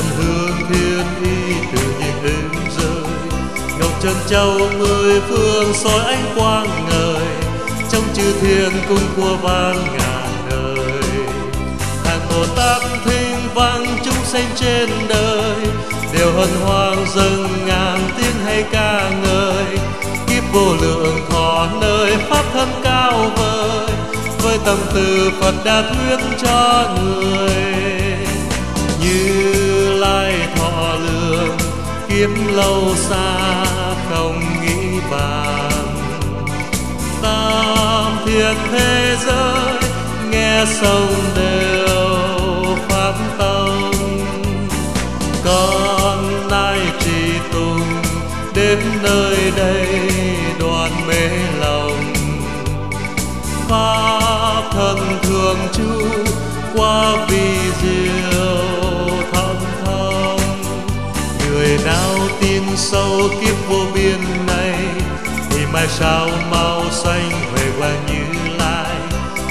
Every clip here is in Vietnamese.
cùng trăm hương thiên y tự nhiên êm rơi. Ngọc trân châu mười phương soi ánh quang ngời, trong chư thiên cung của ban ngàn đời. Hàng bồ tát thinh vang chúng sanh trên đời, đều hân hoan dâng ngàn tiếng hay ca ngợi. Kiếp vô lượng thọ nơi pháp thân cao vời, với tâm từ Phật đã thuyết cho người. Kiếm lâu xa không nghĩ bàn tam thiệt thế giới, nghe sông đều pháp tông. Con nay trì tùng, đến nơi đây đoàn mê sâu kiếp vô biên này, thì mai sau mau xanh về qua như lai.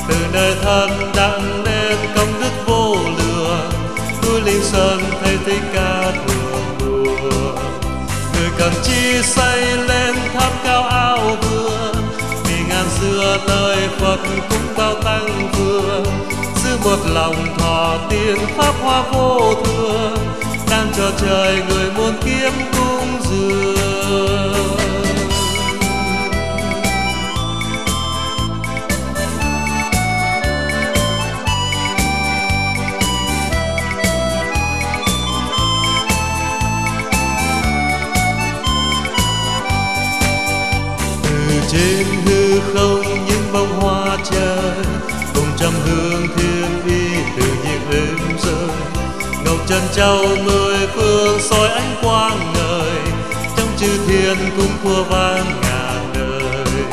Từ nơi thân đặng nên công đức vô lượng, núi linh sơn thấy thích ca thường đùa người cần chi xây lên tháp cao ao vừa, vì ngàn xưa nơi phật cũng bao tăng vương giữ một lòng thọ tiên pháp hoa vô thường cho trời người muôn kiếp cung dường từ trên hư không những bông hoa trời, cùng trăm hương thiên y tự nhiên êm trần châu mười phương soi ánh quang ngời, trong chư thiên cung cua vang ngàn đời.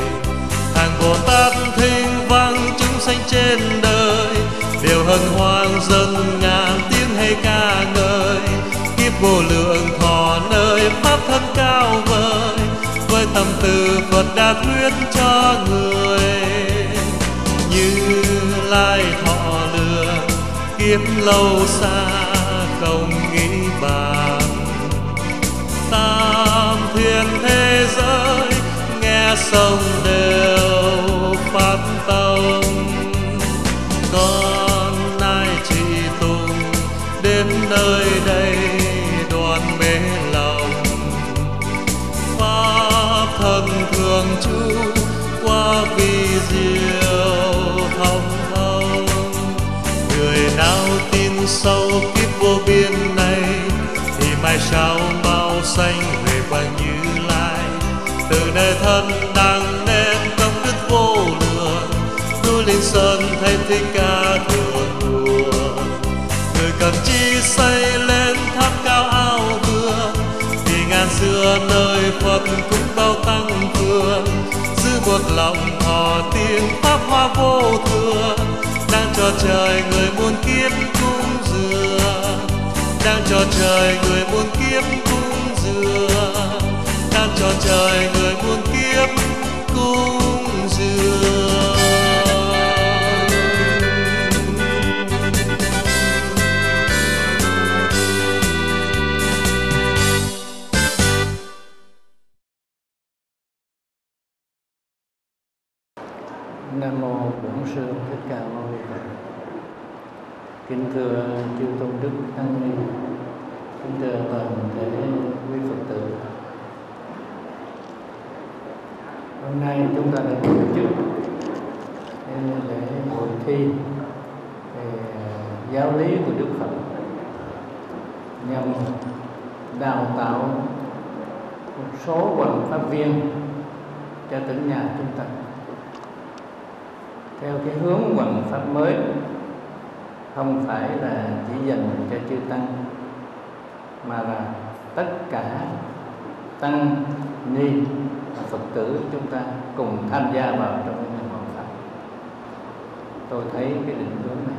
Hàng bồ tát thinh vang chúng sanh trên đời, đều hân hoan dân ngàn tiếng hay ca ngợi. Kiếp vô lượng thọ nơi pháp thân cao vời, với tâm từ Phật đã thuyết cho người. Như lai thọ lượng kiếp lâu xa không nghĩ bàn tam thiên thế giới, nghe sông đều pháp tông. Con nay chỉ tùng, đến nơi đây đoàn mê lòng. Pháp thân thường trú qua vi diệu thông thông người nào tin sâu sanh về qua như lai. Từ nơi thân đang nên công đức vô lượng, núi linh sơn thay thích ca thường mùa. Người cần chi xây lên tháp cao ao vườn vì ngàn xưa nơi phật cũng bao tăng vương giữ một lòng thọ tiên pháp hoa vô thường đang cho trời người muôn kiếp cung dường đang cho trời người muôn kiếp cung cho trời người muôn kiếp cung dường Nam mô Bổn sư Thích Ca Mâu Ni Phật. Kính thưa chư tôn đức tăng ni, kính thưa toàn thể quý Phật tử. Hôm nay chúng ta đã tổ chức lễ hội thi, về giáo lý của Đức Phật nhằm đào tạo một số quần pháp viên cho tỉnh nhà chúng ta. Theo cái hướng quần pháp mới, không phải là chỉ dành cho chư tăng, mà là tất cả tăng ni phật tử chúng ta cùng tham gia vào trong cái ngành hoằng pháp tôi thấy cái định hướng này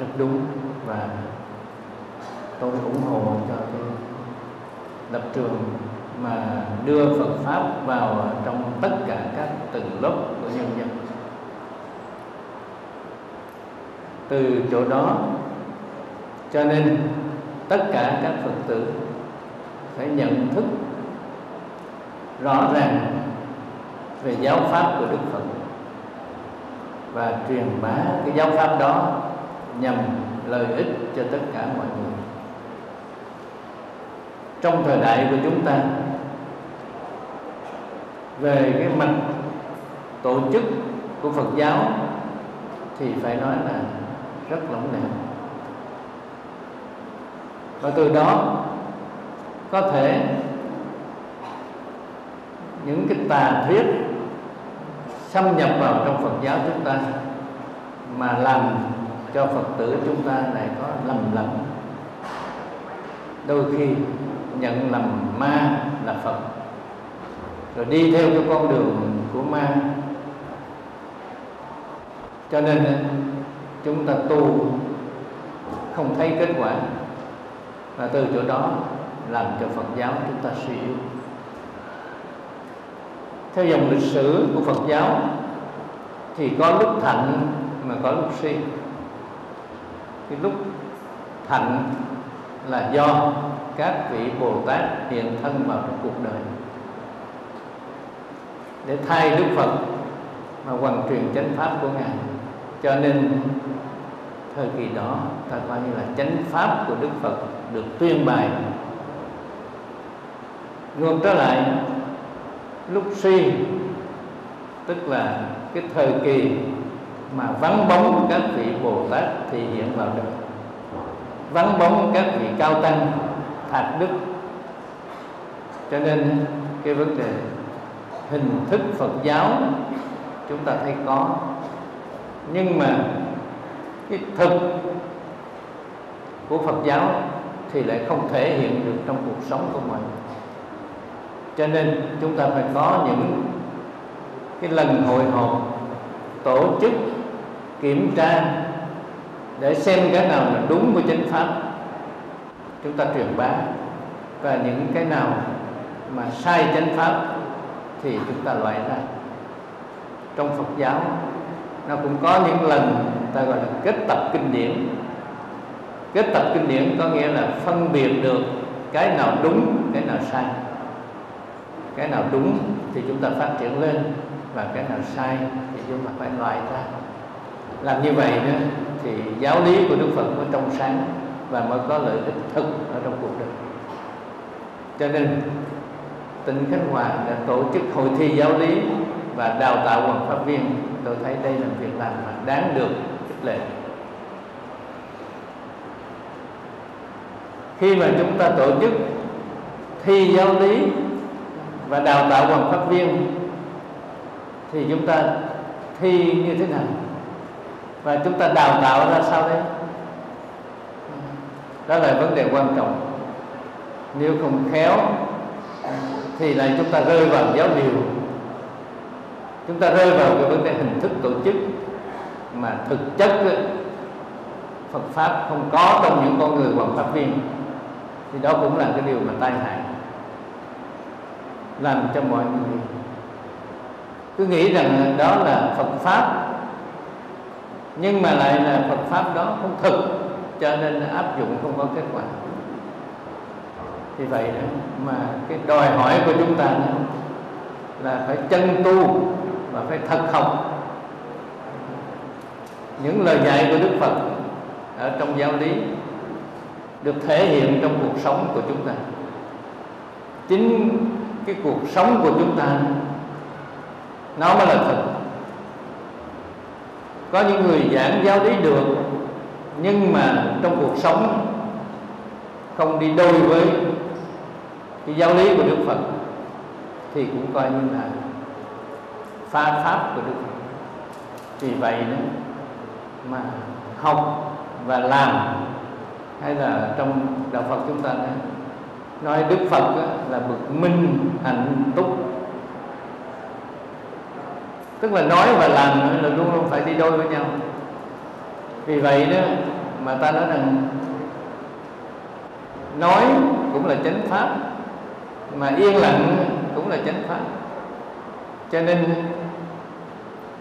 rất đúng và tôi ủng hộ cho cái lập trường mà đưa Phật pháp vào trong tất cả các tầng lớp của nhân dân. Từ chỗ đó cho nên tất cả các phật tử phải nhận thức rõ ràng về giáo pháp của đức phật và truyền bá cái giáo pháp đó nhằm lợi ích cho tất cả mọi người. Trong thời đại của chúng ta, về cái mặt tổ chức của Phật giáo thì phải nói là rất lỏng lẻo. Và từ đó có thể những cái tà thuyết xâm nhập vào trong Phật giáo chúng ta mà làm cho Phật tử chúng ta lại có lầm lẫn đôi khi nhận lầm ma là Phật, rồi đi theo cái con đường của ma. Cho nên chúng ta tu không thấy kết quả, và từ chỗ đó làm cho Phật giáo chúng ta suy yếu theo dòng lịch sử của Phật giáo, thì có lúc thạnh mà có lúc suy cái lúc thạnh là do các vị Bồ Tát hiện thân vào trong cuộc đời. Để thay Đức Phật mà hoàn truyền chánh pháp của ngài. Cho nên, thời kỳ đó, ta coi như là chánh pháp của Đức Phật được tuyên bài ngược trở lại lúc suy tức là cái thời kỳ mà vắng bóng các vị Bồ Tát thì hiện vào đời. Vắng bóng các vị cao tăng thạc đức. Cho nên cái vấn đề hình thức Phật giáo chúng ta thấy có. Nhưng mà cái thực của Phật giáo thì lại không thể hiện được trong cuộc sống của mình cho nên chúng ta phải có những cái lần hội họp, tổ chức, kiểm tra để xem cái nào là đúng với chánh pháp. Chúng ta truyền bá. Và những cái nào mà sai chánh pháp thì chúng ta loại ra. Trong Phật giáo, nó cũng có những lần ta gọi là kết tập kinh điển. Kết tập kinh điển có nghĩa là phân biệt được cái nào đúng, cái nào sai cái nào đúng thì chúng ta phát triển lên và cái nào sai thì chúng ta phải loại ra. Làm như vậy nữa thì giáo lý của đức phật mới trong sáng và mới có lợi ích thực ở trong cuộc đời. Cho nên, tỉnh khánh hòa đã tổ chức hội thi giáo lý và đào tạo hoàng pháp viên. Tôi thấy đây là việc làm mà đáng được khích lệ. Khi mà chúng ta tổ chức thi giáo lý và đào tạo hoàng pháp viên, thì chúng ta thi như thế nào? Và chúng ta đào tạo ra sao đấy? Đó là vấn đề quan trọng. Nếu không khéo, thì lại chúng ta rơi vào giáo điều. Chúng ta rơi vào cái vấn đề hình thức tổ chức mà thực chất Phật pháp không có trong những con người hoàng pháp viên. Thì đó cũng là cái điều mà tai hại làm cho mọi người. Cứ nghĩ rằng đó là Phật pháp, nhưng mà lại là Phật pháp đó không thực, cho nên áp dụng không có kết quả. Thì vậy đó, mà cái đòi hỏi của chúng ta đó là phải chân tu và phải thật học. Những lời dạy của Đức Phật ở trong giáo lý được thể hiện trong cuộc sống của chúng ta. Chính cái cuộc sống của chúng ta. Nó mới là thật. Có những người giảng giáo lý được nhưng mà trong cuộc sống không đi đôi với cái giáo lý của Đức Phật thì cũng coi như là pha pháp của Đức Phật. Vì vậy đó mà học và làm hay là trong đạo Phật chúng ta này, nói Đức Phật là bậc minh hạnh túc. Tức là nói và làm là luôn luôn phải đi đôi với nhau. Vì vậy đó mà ta nói rằng, nói cũng là chánh pháp, mà yên lặng cũng là chánh pháp. Cho nên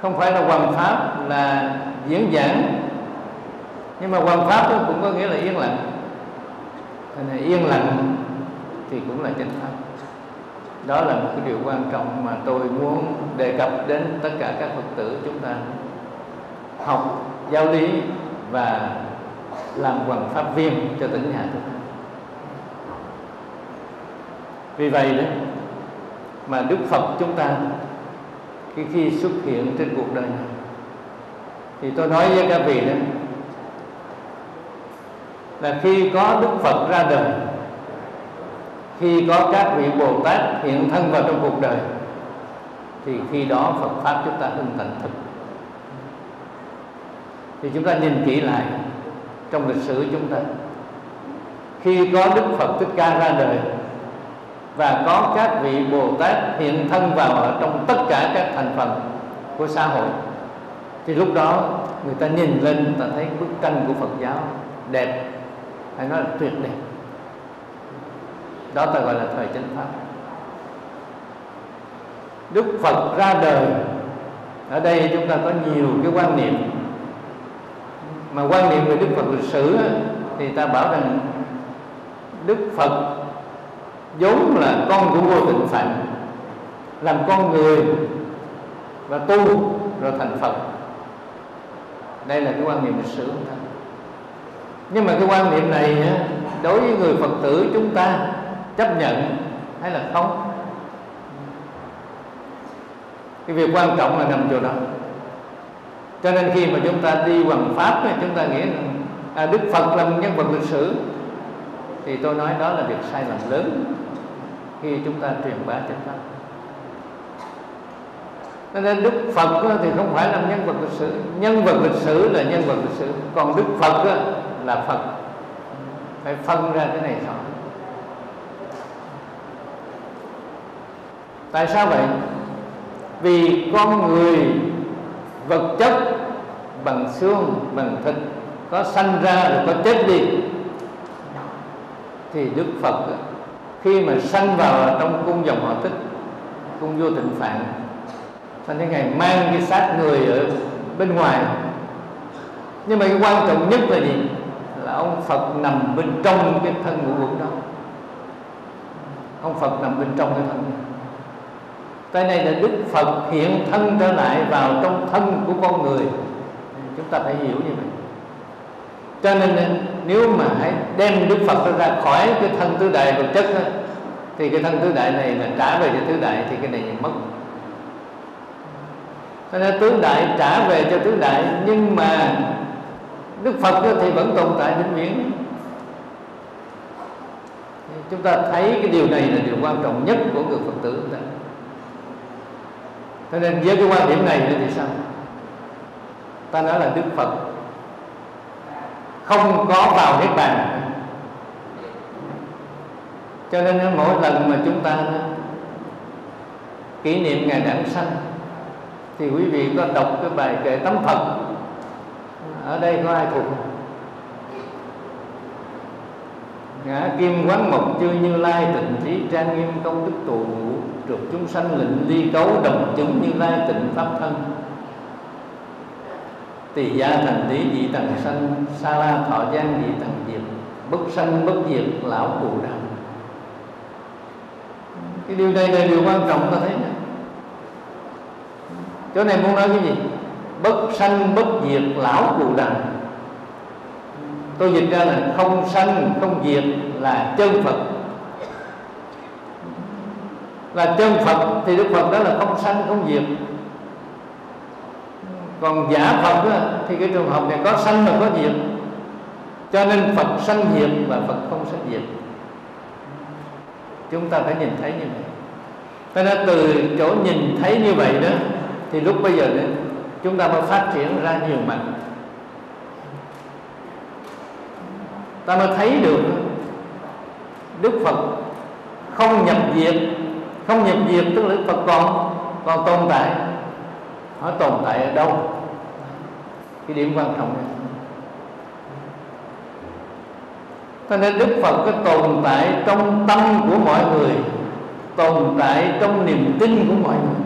không phải là hoàn pháp là diễn giảng, nhưng mà quan pháp cũng có nghĩa là yên lặng. Nên yên lặng thì cũng là chánh pháp đó là một cái điều quan trọng mà tôi muốn đề cập đến tất cả các phật tử chúng ta. Học giáo lý và làm quần pháp viên cho tỉnh nhà chúng ta vì vậy đó, mà đức phật chúng ta khi khi xuất hiện trên cuộc đời này, thì tôi nói với các vị đó, là khi có đức phật ra đời khi có các vị bồ tát hiện thân vào trong cuộc đời, thì khi đó phật pháp chúng ta hưng thành thực. Thì chúng ta nhìn kỹ lại trong lịch sử chúng ta. Khi có đức phật thích ca ra đời và có các vị bồ tát hiện thân vào ở trong tất cả các thành phần của xã hội, thì lúc đó người ta nhìn lên, người ta thấy bức tranh của phật giáo đẹp. Hay nói là tuyệt đẹp đó ta gọi là thời chánh pháp. Đức phật ra đời. Ở đây chúng ta có nhiều cái quan niệm. Mà quan niệm về đức phật lịch sử thì ta bảo rằng đức phật vốn là con của vô tịnh phạn làm con người và tu rồi thành phật. Đây là cái quan niệm lịch sử của ta. Nhưng mà cái quan niệm này đối với người phật tử chúng ta chấp nhận hay là không? Cái việc quan trọng là nằm chỗ đó. Cho nên khi mà chúng ta đi hoàng pháp thì chúng ta nghĩ rằng à, đức phật là một nhân vật lịch sử. Thì tôi nói đó là việc sai lầm lớn khi chúng ta truyền bá chánh pháp. Cho nên đức phật thì không phải là nhân vật lịch sử. Nhân vật lịch sử là nhân vật lịch sử. Còn đức phật là phật. Phải phân ra cái này rõ. Tại sao vậy? Vì con người, vật chất bằng xương, bằng thịt có sanh ra rồi có chết đi. Thì đức phật, khi mà sanh vào trong cung dòng họ tích cung vô tịnh phạn thành thế ngày mang cái xác người ở bên ngoài. Nhưng mà cái quan trọng nhất là gì? Là ông phật nằm bên trong cái thân ngũ quẩn đó. Ông phật nằm bên trong cái thân này cái này là đức phật hiện thân trở lại vào trong thân của con người. Chúng ta phải hiểu như vậy. Cho nên nếu mà hãy đem đức phật ra khỏi cái thân tứ đại vật chất đó, thì cái thân tứ đại này là trả về cho tứ đại thì cái này mất. Cho nên tứ đại trả về cho tứ đại nhưng mà đức phật thì vẫn tồn tại vĩnh viễn. Chúng ta thấy cái điều này là điều quan trọng nhất của người phật tử chúng ta cho nên với cái quan điểm này thì sao? Ta nói là đức phật không có vào niết bàn. Cho nên mỗi lần mà chúng ta kỷ niệm ngày đản sanh, thì quý vị có đọc cái bài kệ tấm phật ở đây có ai thuộc ngã kim quán mộc chư như lai tịnh trí trang nghiêm công đức tụ ngũ trục chúng sanh lệnh ly cấu đồng chúng như lai tịnh pháp thân. Tỳ gia thành lý dị tầng sanh, sa la thọ gian dị tầng diệt, bất sanh bất diệt lão cụ đạo cái điều này là điều quan trọng, ta thấy nè. Chỗ này muốn nói cái gì? Bất sanh bất diệt lão cụ đằng tôi dịch ra là không sanh không diệt là chân phật là chân phật thì đức phật đó là không sanh không diệt. Còn giả phật đó, thì cái trường hợp này có sanh mà có diệt. Cho nên phật sanh diệt và phật không sanh diệt. Chúng ta phải nhìn thấy như vậy. Cho nên từ chỗ nhìn thấy như vậy đó thì lúc bây giờ đó, chúng ta mới phát triển ra nhiều mặt. Ta mới thấy được đức phật không nhập diệt không nhập diệt tức là phật còn còn tồn tại. Nó tồn tại ở đâu? Cái điểm quan trọng này. Cho nên đức phật có tồn tại trong tâm của mọi người tồn tại trong niềm tin của mọi người.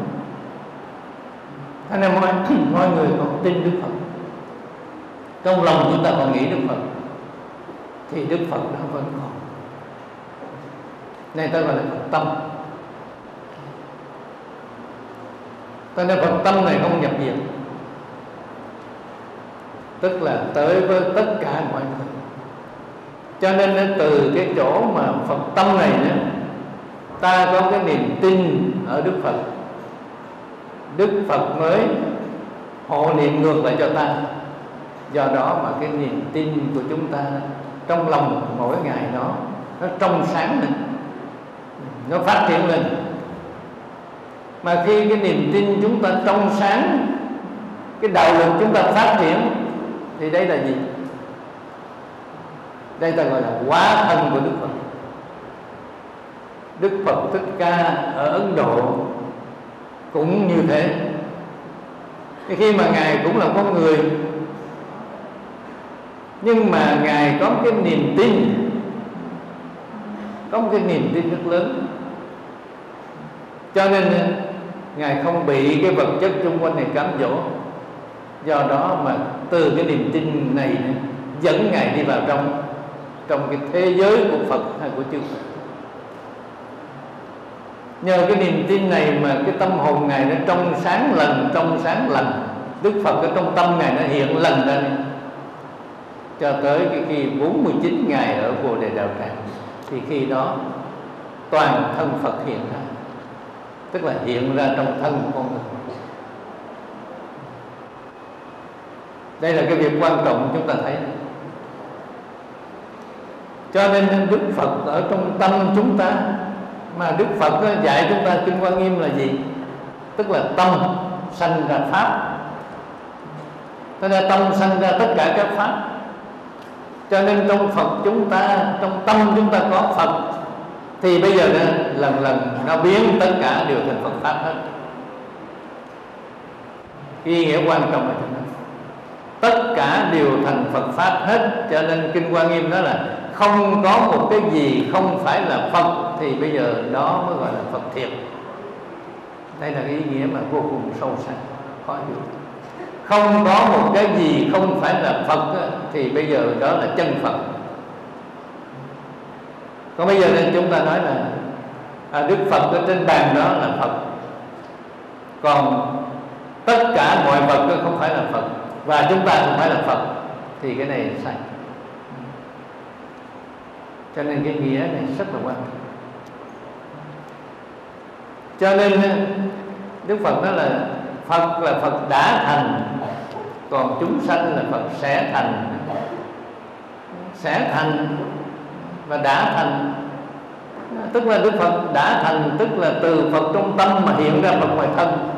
Cho nên mọi, mọi người còn tin đức phật. Trong lòng chúng ta còn nghĩ đức phật thì đức phật nó vẫn còn. Này ta gọi là phật tâm. Cho nên phật tâm này không nhập diệt tức là tới với tất cả mọi người. Cho nên từ cái chỗ mà phật tâm này nữa ta có cái niềm tin ở đức phật. Đức phật mới hộ niệm ngược lại cho ta. Do đó mà cái niềm tin của chúng ta trong lòng mỗi ngày nó nó trong sáng lên. Nó phát triển lên mà khi cái niềm tin chúng ta trong sáng, cái đạo lực chúng ta phát triển, thì đây là gì? Đây ta gọi là quá thân của đức phật. Đức phật thích ca ở ấn độ cũng như thế. Khi mà ngài cũng là con người, nhưng mà ngài có cái niềm tin, có một cái niềm tin rất lớn. Cho nên ngài không bị cái vật chất xung quanh này cám dỗ. Do đó mà từ cái niềm tin này dẫn ngài đi vào trong trong cái thế giới của Phật hay của chư Phật. Nhờ cái niềm tin này mà cái tâm hồn ngài nó trong sáng lần trong sáng lần Đức Phật ở trong tâm ngài nó hiện lần ra này. cho tới cái khi 49 ngày ở Bồ Đề Đạo Tràng thì khi đó toàn thân Phật hiện ra tức là hiện ra trong thân của con người. Đây là cái việc quan trọng chúng ta thấy. Cho nên Đức Phật ở trong tâm chúng ta, mà Đức Phật dạy chúng ta kinh Quan Nghiêm là gì? Tức là tâm sanh ra pháp. Thế ra tâm sanh ra tất cả các pháp. Cho nên trong Phật chúng ta, trong tâm chúng ta có Phật thì bây giờ nó, lần lần nó biến tất cả đều thành Phật pháp hết. Ý nghĩa quan trọng là thế tất cả đều thành Phật pháp hết. Cho nên kinh Quan Nghiêm đó là không có một cái gì không phải là Phật thì bây giờ đó mới gọi là Phật thiệt. Đây là cái ý nghĩa mà vô cùng sâu sắc khó hiểu. Không có một cái gì không phải là Phật thì bây giờ đó là chân Phật còn bây giờ nên chúng ta nói là à, Đức Phật ở trên bàn đó là Phật. Còn tất cả mọi vật đó không phải là Phật và chúng ta không phải là Phật thì cái này sai. Cho nên cái nghĩa này rất là quan trọng. Cho nên à, Đức Phật nói là Phật là Phật đã thành còn chúng sanh là Phật sẽ thành. Sẽ thành và đã thành tức là Đức Phật đã thành tức là từ Phật trong tâm mà hiện ra Phật ngoài thân.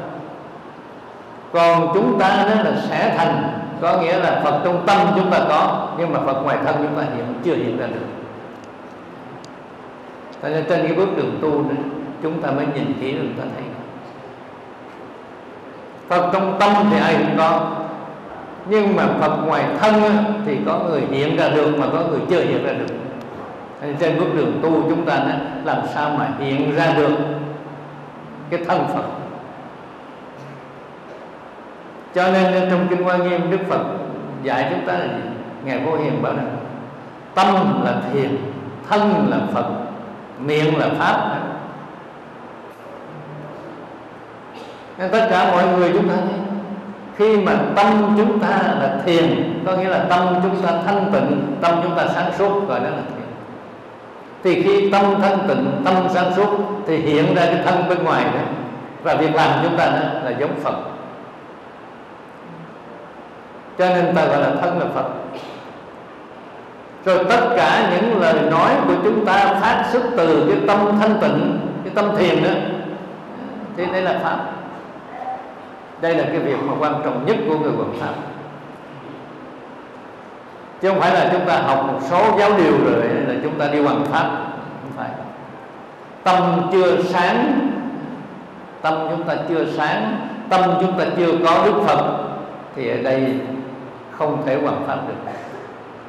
Còn chúng ta đó là sẽ thành có nghĩa là Phật trong tâm chúng ta có nhưng mà Phật ngoài thân chúng ta hiện chưa hiện ra được. Cho nên trên cái bước đường tu đó, chúng ta mới nhìn kỹ được ta thấy. Phật trong tâm thì ai cũng có nhưng mà Phật ngoài thân thì có người hiện ra được mà có người chưa hiện ra được trên bước đường tu chúng ta đó, làm sao mà hiện ra được cái thân Phật? Cho nên trong kinh Hoa Nghiêm Đức Phật dạy chúng ta là gì? Ngài Vô Hiền bảo rằng tâm là thiền thân là Phật miệng là pháp. Nên tất cả mọi người chúng ta khi mà tâm chúng ta là thiền có nghĩa là tâm chúng ta thanh tịnh tâm chúng ta sáng suốt gọi đó là thì khi tâm thanh tịnh, tâm sáng suốt, thì hiện ra cái thân bên ngoài đó. Và việc làm chúng ta đó là giống phật. Cho nên ta gọi là thân là phật. Rồi tất cả những lời nói của chúng ta phát xuất từ cái tâm thanh tịnh, cái tâm thiền đó. Thì đây là pháp. Đây là cái việc mà quan trọng nhất của người quần pháp chứ không phải là chúng ta học một số giáo điều rồi là chúng ta đi hoàn pháp. Không phải. Tâm chưa sáng, tâm chúng ta chưa sáng, tâm chúng ta chưa có đức phật, thì ở đây không thể hoàn pháp được.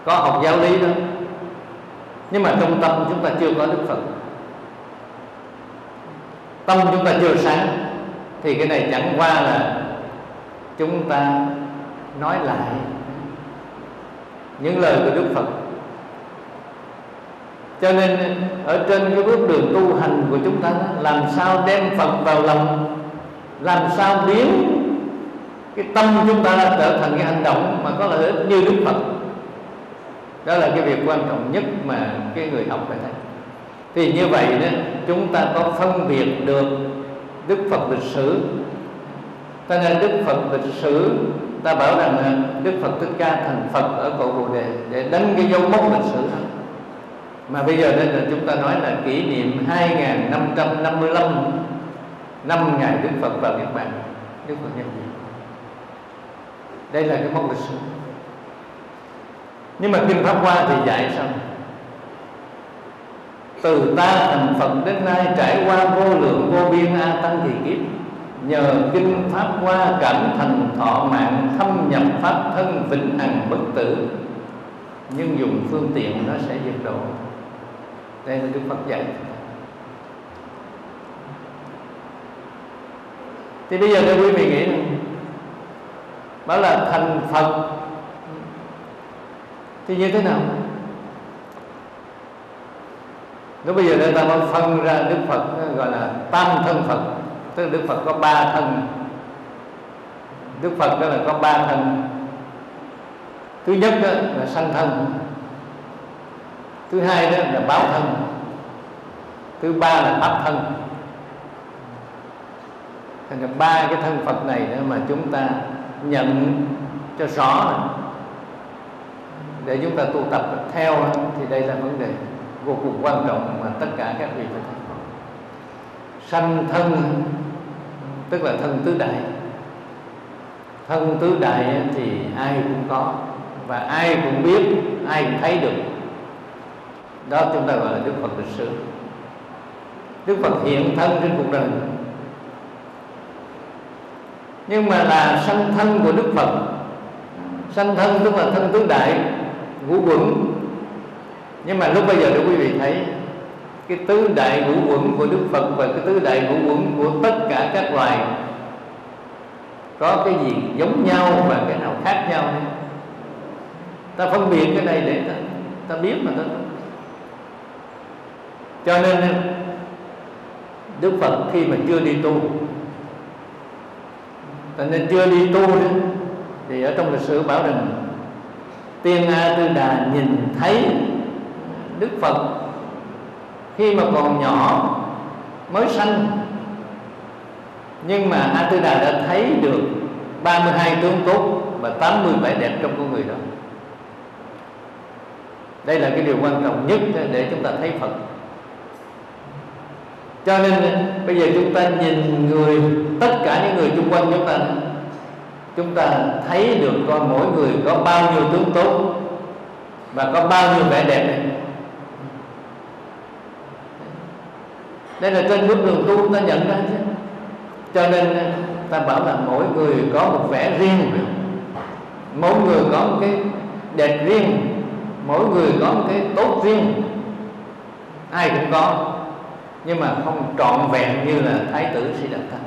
Có học giáo lý đó, nhưng mà trong tâm chúng ta chưa có đức phật. Tâm chúng ta chưa sáng, thì cái này chẳng qua là chúng ta nói lại những lời của Đức Phật. Cho nên, ở trên cái bước đường tu hành của chúng ta, làm sao đem Phật vào lòng, làm sao biến cái tâm chúng ta trở thành cái hành động mà có lợi ích như Đức Phật. Đó là cái việc quan trọng nhất mà cái người học phải thấy. Thì như vậy đó, chúng ta có phân biệt được Đức Phật lịch sử cho nên Đức Phật lịch sử. Ta bảo rằng là Đức Phật Thích Ca thành Phật ở cội Bồ Đề để đánh cái dấu mốc lịch sử đó. Mà bây giờ đây là chúng ta nói là kỷ niệm 2555 năm ngày Đức Phật vào Niết Bàn. Đức Phật nhập diệt đây là cái mốc lịch sử. Nhưng mà kinh pháp hoa thì dạy sao? Từ ta thành Phật đến nay trải qua vô lượng vô biên a tăng kỳ kiếp nhờ kinh pháp qua cảm thành thọ mạng thâm nhập pháp thân vĩnh hằng bất tử. Nhưng dùng phương tiện nó sẽ diệt độ. Đây là đức phật dạy. Thì bây giờ các quý vị nghĩ này, bảo là thành phật thì như thế nào? Nếu bây giờ người ta phân ra đức phật gọi là tam thân phật tức là đức phật có ba thân. Đức phật đó là có ba thân. Thứ nhất đó là sanh thân. Thứ hai đó là báo thân. Thứ ba là pháp thân. Thành ra ba cái thân phật này đó mà chúng ta nhận cho rõ để chúng ta tu tập theo thì đây là vấn đề vô cùng quan trọng mà tất cả các vị phải thấy sanh thân, tức là thân tứ đại. Thân tứ đại thì ai cũng có, và ai cũng biết, ai cũng thấy được. Đó chúng ta gọi là đức phật lịch sử. Đức phật hiện thân trên cuộc đời. Nhưng mà là sanh thân của đức phật, sanh thân tức là thân tứ đại, ngũ quẩn. Nhưng mà lúc bây giờ để quý vị thấy cái tứ đại ngũ quẩn của đức phật và cái tứ đại ngũ quẩn của tất cả các loài có cái gì giống nhau và cái nào khác nhau ta phân biệt cái này để ta, ta biết mà ta cho nên đức phật khi mà chưa đi tu cho nên chưa đi tu đó, thì ở trong lịch sử bảo rằng tiên a tư đà nhìn thấy đức phật khi mà còn nhỏ, mới sanh. Nhưng mà a tư đà đã thấy được 32 tướng tốt và 80 vẻ đẹp trong con người đó. Đây là cái điều quan trọng nhất để chúng ta thấy phật. Cho nên bây giờ chúng ta nhìn người, tất cả những người xung quanh chúng ta chúng ta thấy được coi mỗi người có bao nhiêu tướng tốt và có bao nhiêu vẻ đẹp. này đây là trên bước đường tu ta nhận ra chứ. Cho nên ờ, ta bảo là mỗi người có một vẻ riêng. Mỗi người có một cái đẹp riêng. Mỗi người có một cái tốt riêng. Ai cũng có. Nhưng mà không trọn vẹn như là thái tử Siddhartha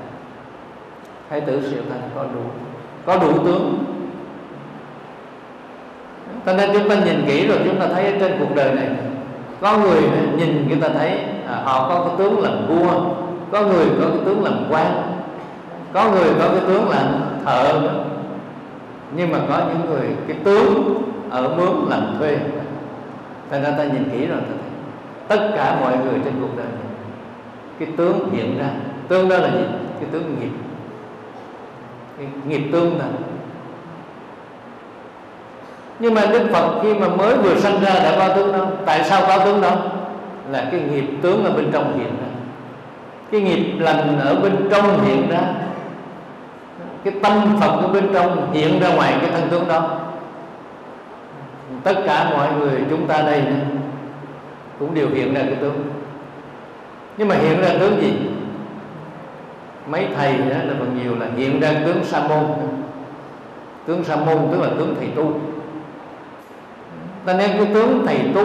thái tử Siddhartha có đủ có đủ tướng. Cho nên chúng ta nhìn kỹ rồi, chúng ta thấy trên cuộc đời này có người nhìn người ta thấy à, họ có cái tướng làm vua có người có cái tướng làm quan có người có cái tướng làm thợ. Nhưng mà có những người cái tướng ở mướn làm thuê. Thành ra ta nhìn kỹ rồi ta thấy tất cả mọi người trên cuộc đời này cái tướng hiện ra. Tướng đó là gì? Cái tướng nghiệp. Cái nghiệp tương là nhưng mà đức phật khi mà mới vừa sanh ra đã có tướng đó, tại sao có tướng đó? Là cái nghiệp tướng ở bên trong hiện ra. Cái nghiệp lành ở bên trong hiện ra. Cái tâm phật ở bên trong hiện ra ngoài cái thân tướng đó. Tất cả mọi người chúng ta đây cũng đều hiện ra cái tướng. Nhưng mà hiện ra tướng gì? Mấy thầy đó là phần nhiều là hiện ra tướng sa môn tướng sa môn tức là tướng thầy tu ta nên cái tướng thầy tu.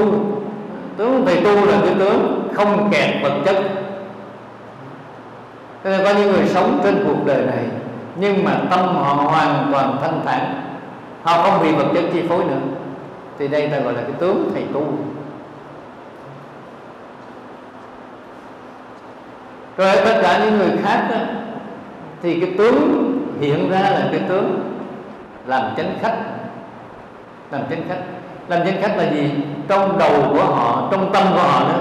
Tướng thầy tu là cái tướng không kẹt vật chất. Cho nên có những người sống trên cuộc đời này Nhưng mà tâm họ hoàn toàn thanh thản. Họ không bị vật chất chi phối nữa. Thì đây ta gọi là cái tướng thầy tu. Rồi tất cả những người khác đó, thì cái tướng hiện ra là cái tướng làm chánh khách làm chánh khách làm danh khách là gì? Trong đầu của họ, trong tâm của họ đó,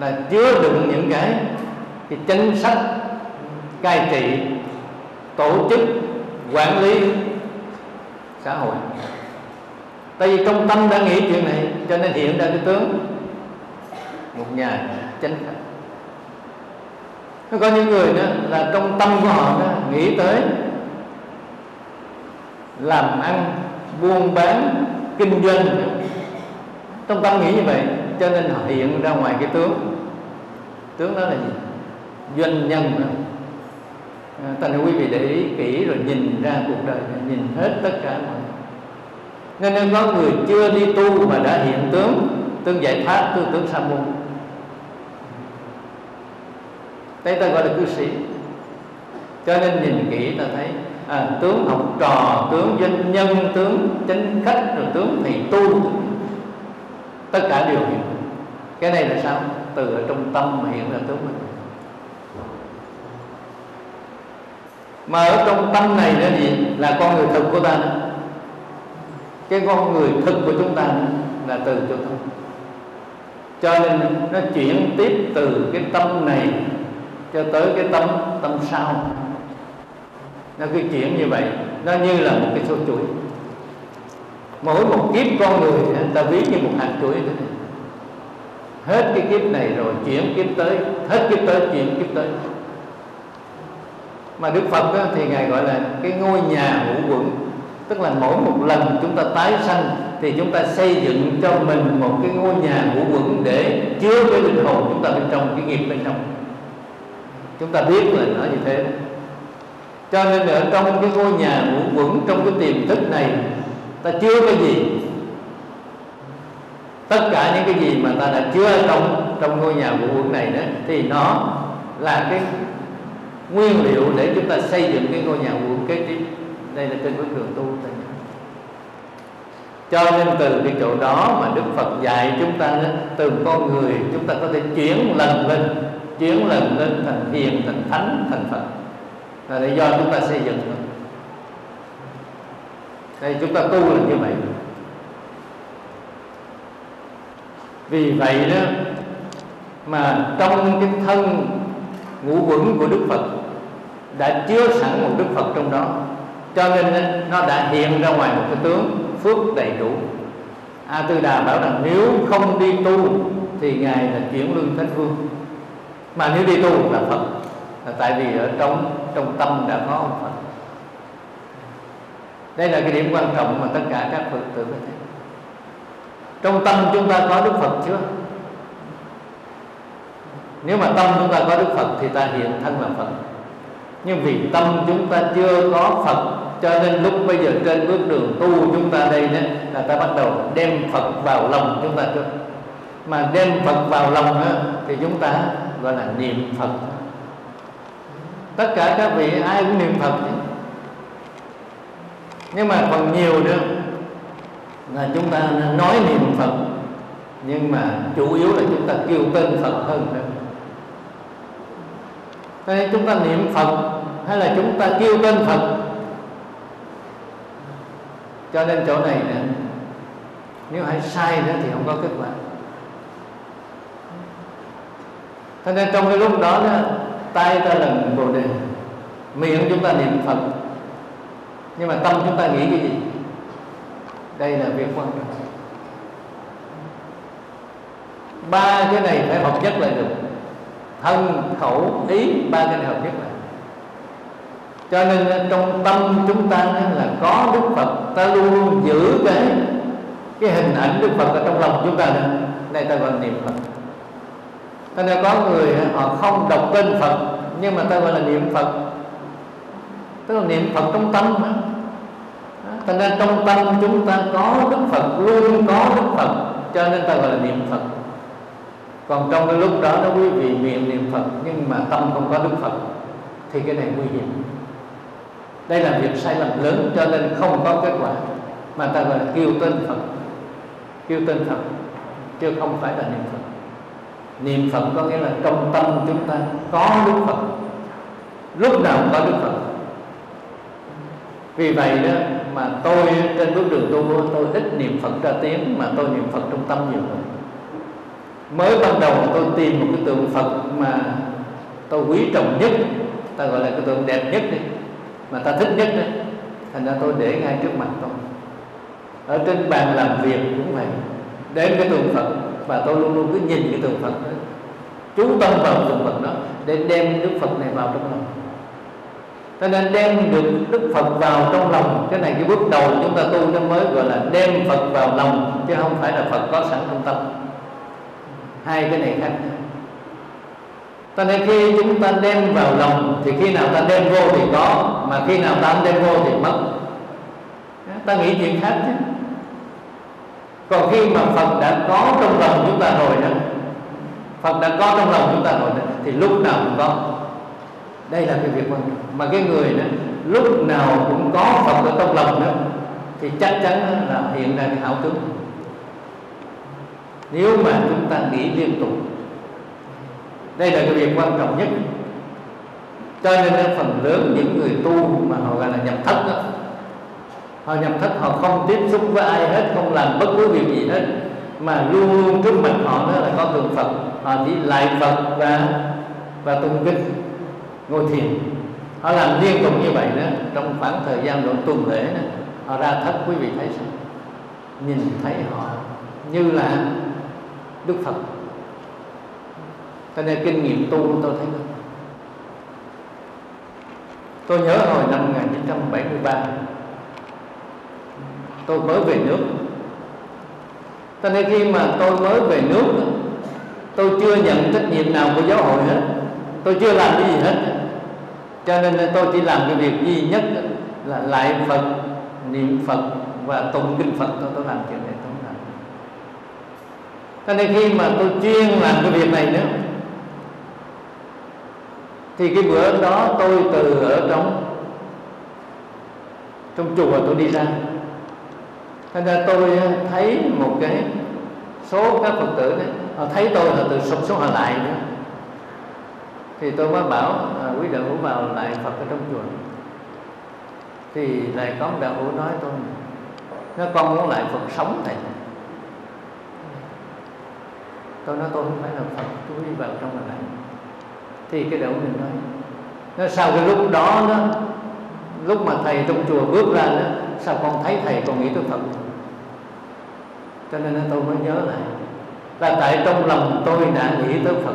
là chứa đựng những cái cái chính sách, cai trị, tổ chức, quản lý xã hội. Tại vì trong tâm đã nghĩ chuyện này, cho nên hiện ra cái tướng một nhà chánh khách. Có những người đó là trong tâm của họ đó, nghĩ tới làm ăn buôn bán kinh doanh. Trong tâm nghĩ như vậy cho nên họ hiện ra ngoài cái tướng. Tướng đó là gì? Doanh nhân. Đó. À, ta quý vị để ý kỹ rồi nhìn ra cuộc đời nhìn hết tất cả mọi nên nên có người chưa đi tu mà đã hiện tướng tướng giải thoát tướng tướng sa môn. Đây ta gọi là cư sĩ. Cho nên nhìn kỹ ta thấy à, tướng học trò tướng doanh nhân tướng chính khách rồi tướng thầy tu. Tất cả đều hiện cái này là sao? Từ ở trong tâm mà hiện ra tướng mình. Mà ở trong tâm này là gì là con người thực của ta. Cái con người thực của chúng ta là từ chỗ tâm. Cho nên nó chuyển tiếp từ cái tâm này cho tới cái tâm tâm sau nó cứ chuyển như vậy. Nó như là một cái số chuỗi. Mỗi một kiếp con người ta ví như một hạt chuỗi thế này hết cái kiếp này rồi chuyển kiếp tới hết kiếp tới chuyển kiếp tới. Mà Đức Phật đó, thì ngài gọi là cái ngôi nhà ngũ quận tức là mỗi một lần chúng ta tái sanh thì chúng ta xây dựng cho mình một cái ngôi nhà ngũ quẩn để chứa cái linh hồn chúng ta bên trong cái nghiệp bên trong. Chúng ta biết là nó như thế cho nên ở trong cái ngôi nhà ngủ quẩn trong cái tiềm thức này ta chưa cái gì. Tất cả những cái gì mà ta đã chứa trong trong ngôi nhà ngũ quẩn này đó thì nó là cái nguyên liệu để chúng ta xây dựng cái ngôi nhà ngũ quẩn. Kế tiếp đây là trên bước đường tu. Ta cho nên từ cái chỗ đó mà Đức Phật dạy chúng ta đó, từ con người chúng ta có thể chuyển lần lên chuyển lần lên thành hiền thành thánh thành Phật là để do chúng ta xây dựng thôi. Đây, chúng ta tu là như vậy. Vì vậy đó mà trong cái thân ngũ quẩn của Đức Phật đã chứa sẵn một Đức Phật trong đó. Cho nên nó đã hiện ra ngoài một cái tướng phước đầy đủ. A Tư Đà bảo rằng nếu không đi tu thì ngài là chuyển lương thánh vương. Mà nếu đi tu là Phật là tại vì ở trong trong tâm đã có ông Phật. Đây là cái điểm quan trọng mà tất cả các Phật tử có thấy. Trong tâm chúng ta có Đức Phật chưa? Nếu mà tâm chúng ta có Đức Phật thì ta hiện thân là Phật. Nhưng vì tâm chúng ta chưa có Phật cho nên lúc bây giờ trên bước đường tu chúng ta đây đó là ta bắt đầu đem Phật vào lòng chúng ta trước. Mà đem Phật vào lòng đó, thì chúng ta gọi là niệm Phật tất cả các vị ai cũng niệm Phật chứ nhưng mà còn nhiều nữa là chúng ta nói niệm Phật. Nhưng mà chủ yếu là chúng ta kêu tên Phật hơn nữa. Nên chúng ta niệm Phật hay là chúng ta kêu tên Phật? Cho nên chỗ này nè nếu hay sai nữa thì không có kết quả. Cho nên trong cái lúc đó, đó tay ta lần bồ đề. Miệng chúng ta niệm phật. Nhưng mà tâm chúng ta nghĩ cái gì? Đây là việc quan trọng. Ba cái này phải hợp nhất lại được. Thân, khẩu, ý, ba cái này hợp nhất lại. Cho nên trong tâm chúng ta là có đức phật, ta luôn luôn giữ cái cái hình ảnh đức phật ở trong lòng chúng ta này đây ta gọi niệm phật cho nên có người ờ, họ không đọc tên phật, nhưng mà ta gọi là niệm phật. Tức là niệm phật trong tâm đó. cho nên trong tâm chúng ta có đức phật, luôn có đức phật, cho nên ta gọi là niệm phật. Còn trong cái lúc đó đó, quý vị niệm niệm phật, nhưng mà tâm không có đức phật, thì cái này nguy hiểm. Đây là việc sai lầm lớn, cho nên không có kết quả, mà ta gọi là kêu tên phật. Kêu tên phật, chứ không phải là niệm phật niệm phật có nghĩa là trong tâm chúng ta có đức phật. Lúc nào cũng có đức phật. Vì vậy đó mà tôi trên bước đường tu tôi ít niệm phật ra tiếng mà tôi niệm phật trong tâm nhiều hơn. Mới ban đầu tôi tìm một cái tượng phật mà tôi quý trọng nhất, ta gọi là cái tượng đẹp nhất đi, mà ta thích nhất đấy thành ra tôi để ngay trước mặt tôi. Ở trên bàn làm việc cũng vậy. Đến cái tượng phật và tôi luôn luôn cứ nhìn cái tượng phật đó. Chú tâm vào tượng phật đó để đem đức phật này vào trong lòng. Cho nên đem được đức phật vào trong lòng, cái này cái bước đầu chúng ta tu nó mới gọi là đem phật vào lòng, chứ không phải là phật có sẵn trong tâm. Hai cái này khác cho nên khi chúng ta đem vào lòng, thì khi nào ta đem vô thì có, mà khi nào ta không đem vô thì mất. Ta nghĩ chuyện khác chứ còn khi mà phật đã có trong lòng chúng ta rồi đó phật đã có trong lòng chúng ta rồi đó, thì lúc nào cũng có. Đây là cái việc quan trọng. Mà cái người đó lúc nào cũng có phật ở trong lòng đó thì chắc chắn là hiện ra cái hảo tướng. Nếu mà chúng ta nghĩ liên tục đây là cái việc quan trọng nhất. Cho nên phần lớn những người tu mà họ gọi là nhập thất đó họ nhập thất, họ không tiếp xúc với ai hết, không làm bất cứ việc gì hết. Mà luôn luôn trước mặt họ đó là có tượng phật. Họ chỉ lại phật và và tụng kinh, ngồi thiền. Họ làm liên tục như vậy đó, trong khoảng thời gian độ tuần lễ đó, họ ra thất, quý vị thấy sao? Nhìn thấy họ như là đức phật. Cho nên kinh nghiệm tu tôi thấy tôi nhớ hồi năm 1973 tôi mới về nước. Cho nên khi mà tôi mới về nước, tôi chưa nhận trách nhiệm nào của giáo hội hết. Tôi chưa làm cái gì hết. Cho nên tôi chỉ làm cái việc duy nhất là lại phật, niệm phật và tụng kinh phật tôi tôi làm chuyện này, tôi làm. Cho nên khi mà tôi chuyên làm cái việc này nữa, thì cái bữa đó tôi từ ở trong trong chùa tôi đi ra thành ra tôi ờ, thấy một cái số các phật tử đấy họ thấy tôi là từ sụp xuống họ lại nữa. Thì tôi mới bảo à, quý đạo hữu vào lại phật ở trong chùa. Thì lại có một đạo hữu nói tôi nó con muốn lại phật sống này, tôi nói tôi không phải là phật tôi đi vào trong là lại. Thì cái đạo mình nói nó sau cái lúc đó đó lúc mà thầy trong chùa bước ra đó sao con thấy thầy còn nghĩ tôi phật? Cho nên tôi mới nhớ lại. Là tại trong lòng tôi đã nghĩ tới phật.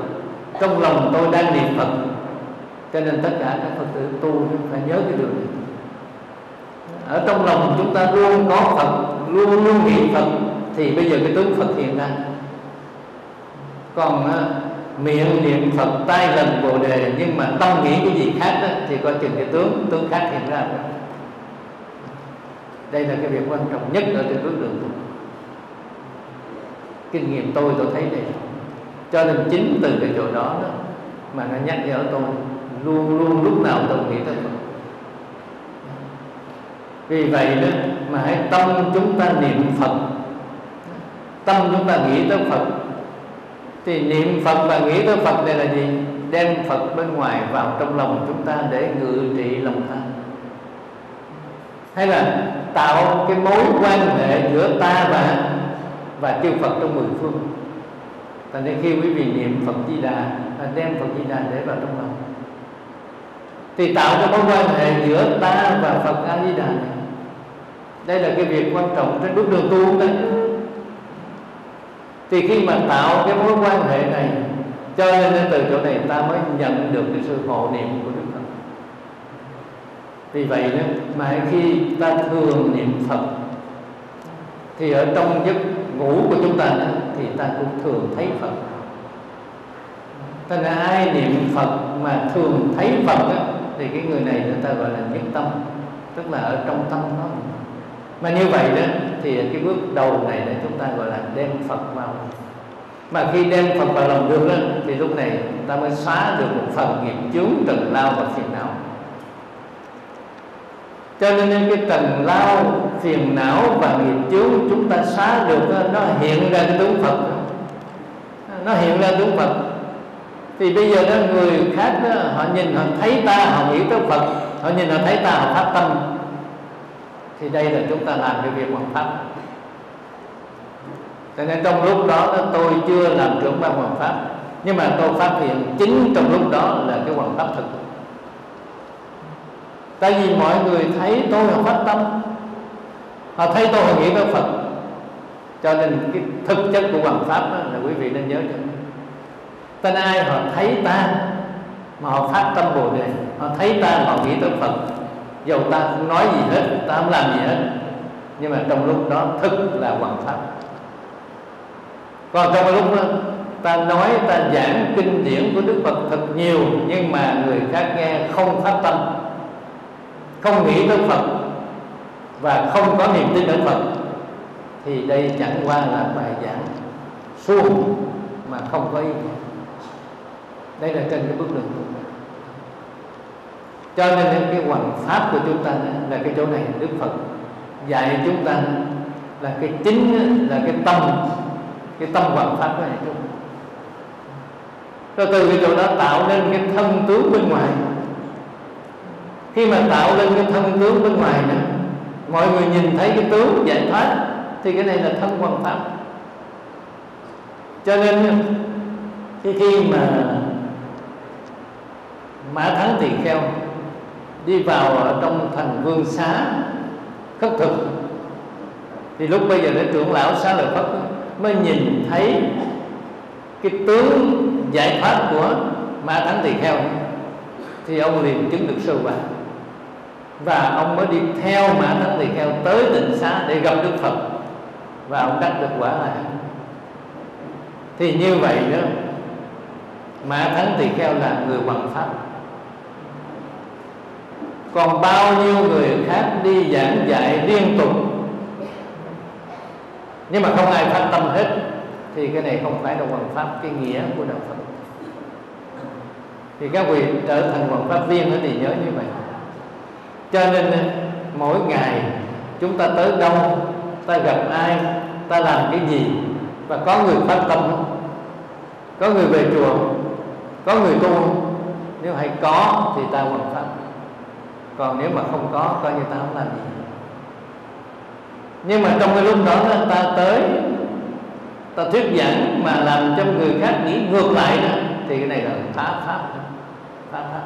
Trong lòng tôi đang niệm phật. Cho nên tất cả các phật tử tu phải nhớ cái điều này. Ở trong lòng chúng ta luôn có phật luôn luôn nghĩ phật thì bây giờ cái tướng phật hiện ra. Còn à, miệng niệm phật tay lần bồ đề nhưng mà tâm nghĩ cái gì khác đó, thì coi chừng cái tướng tướng khác hiện ra. Đây là cái việc quan trọng nhất ở trên bước đường tu kinh nghiệm tôi tôi thấy này, cho nên chính từ cái chỗ đó đó mà nó nhắc nhở tôi luôn luôn lúc nào tôi nghĩ tới Phật. Vì vậy đó mà hãy tâm chúng ta niệm Phật. Tâm chúng ta nghĩ tới Phật. Thì niệm Phật và nghĩ tới Phật này là gì? Đem Phật bên ngoài vào trong lòng chúng ta để ngự trị lòng ta. Hay là tạo cái mối quan hệ giữa ta và và tiêu Phật trong mười phương. Thành nên khi quý vị niệm Phật Di Đà Đem Phật Di Đà để vào trong lòng. Thì tạo ra mối quan hệ giữa ta và Phật A Di Đà này. Đây là cái việc quan trọng trên bước đường tu đấy Thì khi mà tạo cái mối quan hệ này, Cho nên từ chỗ này ta mới nhận được cái sự hộ niệm của Đức Phật. Vì vậy đó, mà khi ta thường niệm Phật, Thì ở trong giấc ngủ của chúng ta thì ta cũng thường thấy Phật. Thành là ai niệm Phật mà thường thấy Phật đó, thì cái người này người ta gọi là nhất tâm tức là ở trong tâm nó mà như vậy đó thì cái bước đầu này để chúng ta gọi là đem Phật vào. Mà khi đem Phật vào lòng được đó, thì lúc này ta mới xóa được một phần nghiệp chướng trần lao và phiền não cho nên cái trần lao phiền não và nghiệp chướng chúng ta xá được nó hiện ra cái tướng phật. Nó hiện ra tướng phật. Thì bây giờ đó người khác đó, họ nhìn họ thấy ta họ nghĩ tới phật. Họ nhìn họ thấy ta họ phát tâm. Thì đây là chúng ta làm cái việc hoàn pháp. Cho nên trong lúc đó, đó tôi chưa làm trưởng ban hoàn pháp. Nhưng mà tôi phát hiện chính trong lúc đó là cái hoàn pháp thực tại vì mọi người thấy tôi là phát tâm. Họ thấy tôi là nghĩ tới phật. Cho nên cái thực chất của hoàng pháp đó là quý vị nên nhớ cho tên ai họ thấy ta mà họ phát tâm bồ đề? Họ thấy ta họ nghĩ tới phật. Dầu ta không nói gì hết ta không làm gì hết. Nhưng mà trong lúc đó thực là hoàng pháp. Còn trong lúc đó, ta nói ta giảng kinh điển của đức phật thật nhiều nhưng mà người khác nghe không phát tâm không nghĩ tới phật và không có niềm tin ở phật, thì đây chẳng qua là bài giảng suông mà không có ý nghĩa. Đây là trên cái bước đường cho nên cái hoàn pháp của chúng ta là cái chỗ này đức phật dạy chúng ta là cái chính là cái tâm cái tâm hoàn pháp này chúng rồi từ cái chỗ đó tạo nên cái thân tướng bên ngoài khi mà tạo lên cái thân tướng bên ngoài đó mọi người nhìn thấy cái tướng giải thoát, thì cái này là thân quan pháp. Cho nên khi khi mà mã thắng tỳ kheo đi vào ở trong thành vương xá khất thực, thì lúc bây giờ để trưởng lão xá lợi phất mới nhìn thấy cái tướng giải thoát của ma thắng tỳ kheo, thì ông liền chứng được sơ quả và ông mới đi theo mã thắng tỳ kheo tới tịnh xá để gặp đức phật. Và ông đắc được quả là thì như vậy đó, mã thắng tỳ kheo là người hoàng pháp. Còn bao nhiêu người khác đi giảng dạy liên tục, nhưng mà không ai phát tâm hết, thì cái này không phải là hoàng pháp, cái nghĩa của đạo phật. Thì các vị trở thành hoàng pháp viên thì nhớ như vậy cho nên ờ, mỗi ngày chúng ta tới đâu ta gặp ai, ta làm cái gì và có người phát tâm không? Có người về chùa có người tu nếu hay có thì ta hoàn pháp. Còn nếu mà không có, coi như ta không làm gì. Nhưng mà trong cái lúc đó ta tới, ta thuyết giảng mà làm cho người khác nghĩ ngược lại đó, thì cái này là phá pháp phá pháp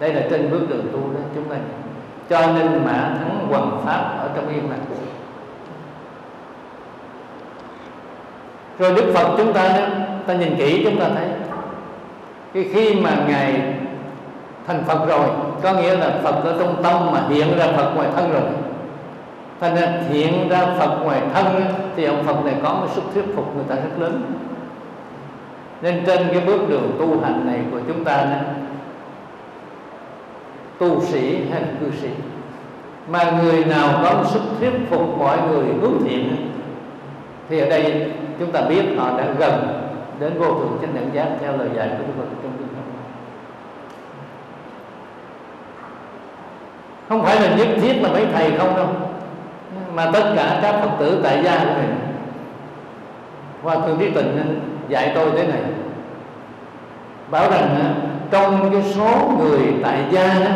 đây là trên bước đường tu đó chúng ta cho nên mã thắng quần pháp ở trong yên lặng. Rồi đức phật chúng ta đó ta nhìn kỹ chúng ta thấy cái khi mà ngài thành phật rồi có nghĩa là phật ở trong tâm mà hiện ra phật ngoài thân rồi. Thành ra hiện ra phật ngoài thân thì ông phật này có một sức thuyết phục người ta rất lớn. Nên trên cái bước đường tu hành này của chúng ta đó, tu sĩ hay là cư sĩ mà người nào có sức thuyết phục mọi người hướng thiện thì ở đây chúng ta biết họ đã gần đến vô thượng chánh đẳng giác theo lời dạy của Đức Phật trong kinh Pháp. không phải là nhất thiết là mấy thầy không đâu, mà tất cả các phật tử tại gia của mình hoa thượng trí tình dạy tôi thế này bảo rằng trong cái số người tại gia đó.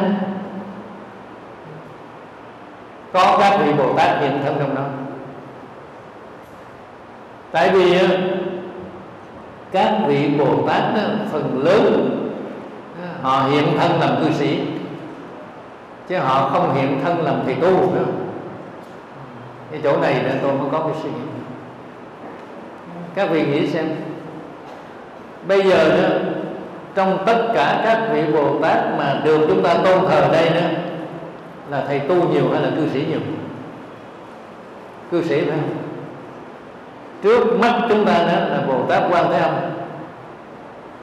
Có các vị bồ tát hiện thân trong đó. Tại vì ờ, các vị bồ tát đó, phần lớn ờ, họ hiện thân làm cư sĩ. Chứ họ không hiện thân làm thầy tu nữa cái chỗ này là tôi mới có cái suy nghĩ. Các vị nghĩ xem. Bây giờ đó trong tất cả các vị bồ tát mà được chúng ta tôn thờ đây đó, là thầy tu nhiều hay là cư sĩ nhiều? Cư sĩ phải không? Trước mắt chúng ta đó là bồ tát quan thế âm.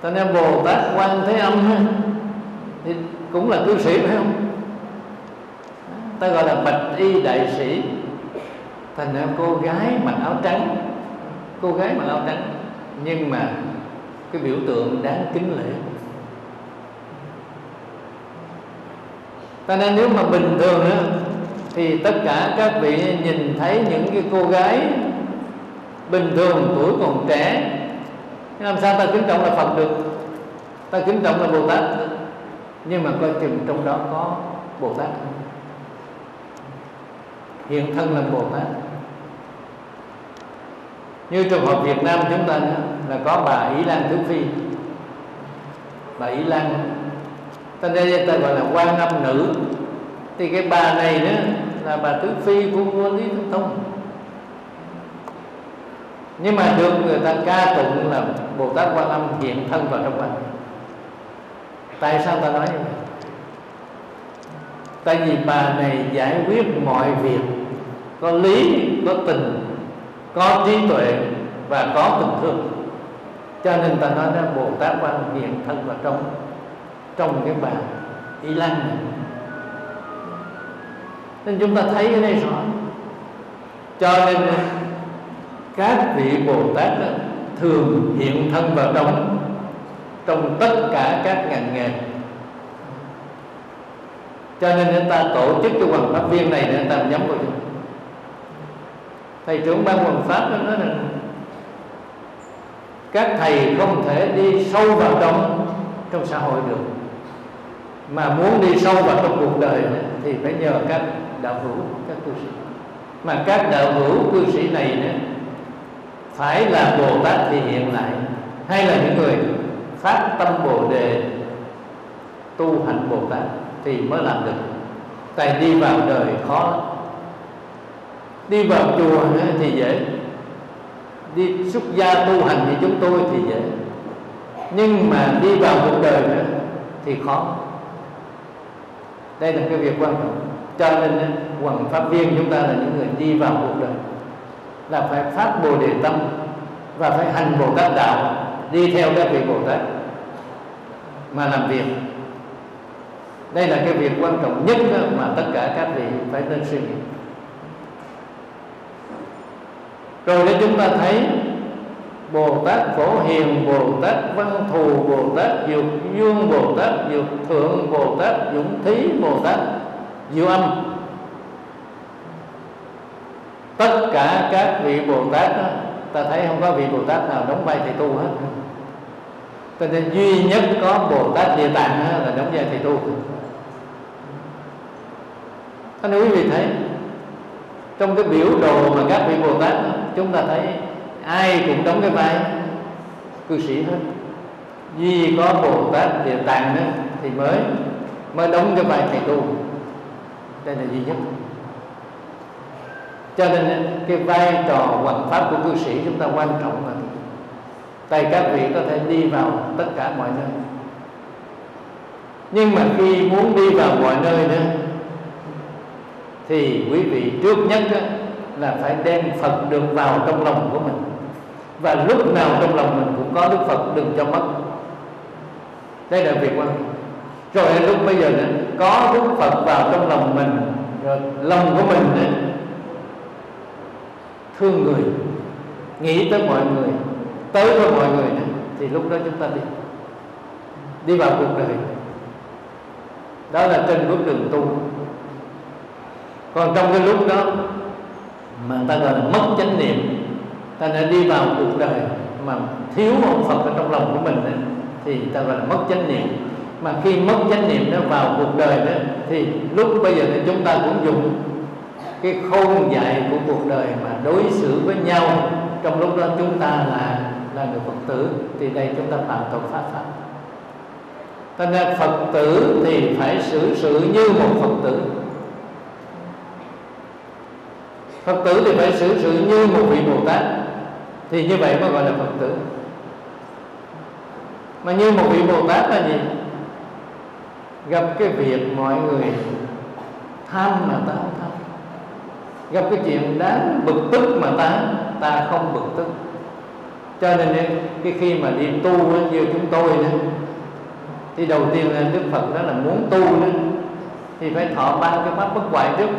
Cho nên bồ tát quan thế âm thì cũng là cư sĩ phải không? Ta gọi là bạch y đại sĩ. Thành ra cô gái mặc áo trắng, cô gái mặc áo trắng, nhưng mà cái biểu tượng đáng kính lễ. Cho nên nếu mà bình thường á, thì tất cả các vị nhìn thấy những cái cô gái bình thường tuổi còn trẻ làm sao ta kính trọng là phật được? Ta kính trọng là bồ tát nhưng mà coi chừng trong đó có bồ tát hiện thân là bồ tát như trường hợp Việt Nam chúng ta là có bà Ý Lan Thứ Phi. Bà Ý Lan tên đây ta gọi là quan âm nữ. Thì cái bà này đó là bà Thứ Phi của vua Lý Thánh Tông. Nhưng mà được người ta ca tụng là Bồ Tát Quan Âm hiện thân vào trong quan. Tại sao ta nói như vậy? Tại vì bà này giải quyết mọi việc, có lý, có tình có trí tuệ và có tình thương. Cho nên ta nói là bồ tát quan hiện thân vào trong trong cái bà y lăng này. Nên chúng ta thấy cái này rõ. Cho nên các vị bồ tát đó, thường hiện thân vào trong trong tất cả các ngành nghề. Cho nên người ta tổ chức cái hoàng pháp viên này để người ta nhắm vào chúng thầy trưởng ban hoàng pháp nó nói là các thầy không thể đi sâu vào trong trong xã hội được. Mà muốn đi sâu vào trong cuộc đời thì phải nhờ các đạo hữu, các cư sĩ. Mà các đạo hữu cư sĩ này nữa phải là bồ tát thì hiện lại, hay là những người phát tâm bồ đề, tu hành bồ tát thì mới làm được. Tại đi vào đời khó lắm đi vào chùa thì dễ. Đi xuất gia tu hành như chúng tôi thì dễ. Nhưng mà đi vào cuộc đời nữa thì khó. Đây là cái việc quan trọng. Cho nên quần pháp viên chúng ta là những người đi vào cuộc đời. Là phải phát bồ đề tâm và phải hành bồ tát đạo, đi theo các vị bồ tát mà làm việc. Đây là cái việc quan trọng nhất mà tất cả các vị phải nên suy nghĩ. Rồi để chúng ta thấy Bồ Tát Phổ Hiền, Bồ Tát Văn Thù, Bồ Tát Dược Dương, Bồ Tát Dược Thượng, Bồ Tát Dũng Thí, Bồ Tát Diệu Âm. Tất cả các vị Bồ Tát đó, ta thấy không có vị Bồ Tát nào đóng vai thầy tu hết. Cho nên duy nhất có Bồ Tát Địa Tạng là đóng vai thầy tu. Anh quý vị thấy trong cái biểu đồ mà các vị Bồ Tát, chúng ta thấy ai cũng đóng cái vai cư sĩ hết. Duy có Bồ Tát Địa Tạng đó thì mới mới đóng cái vai thầy tu. Đây là duy nhất. Cho nên cái vai trò hoàn pháp của cư sĩ chúng ta quan trọng là tại các vị có thể đi vào tất cả mọi nơi. Nhưng mà khi muốn đi vào mọi nơi nữa thì quý vị trước nhất là phải đem Phật được vào trong lòng của mình. Và lúc nào trong lòng mình cũng có Đức Phật đừng cho mất. Đây là việc quan trọng. Rồi lúc bây giờ nữa có Đức Phật vào trong lòng mình rồi lòng của mình nữa, thương người nghĩ tới mọi người tới với mọi người nữa, thì lúc đó chúng ta đi. Đi vào cuộc đời. Đó là trên bước đường tu còn trong cái lúc đó mà ta gọi là mất chánh niệm ta đã đi vào cuộc đời mà thiếu ông Phật ở trong lòng của mình ấy, thì ta gọi là mất chánh niệm. Mà khi mất chánh niệm nó vào cuộc đời đó thì lúc bây giờ thì chúng ta cũng dùng cái khôn dạy của cuộc đời mà đối xử với nhau. Trong lúc đó chúng ta là là người phật tử thì đây chúng ta phạm tội pháp pháp. Ta nên phật tử thì phải xử sự như một phật tử. Phật tử thì phải xử sự như một vị bồ tát. Thì như vậy mới gọi là phật tử. Mà như một vị bồ tát là gì? Gặp cái việc mọi người tham mà ta không tham. Gặp cái chuyện đáng bực tức mà ta ta không bực tức. Cho nên cái khi mà đi tu như chúng tôi đó, thì đầu tiên là đức phật đó là muốn tu đó, thì phải thọ ba cái pháp bất hoại trước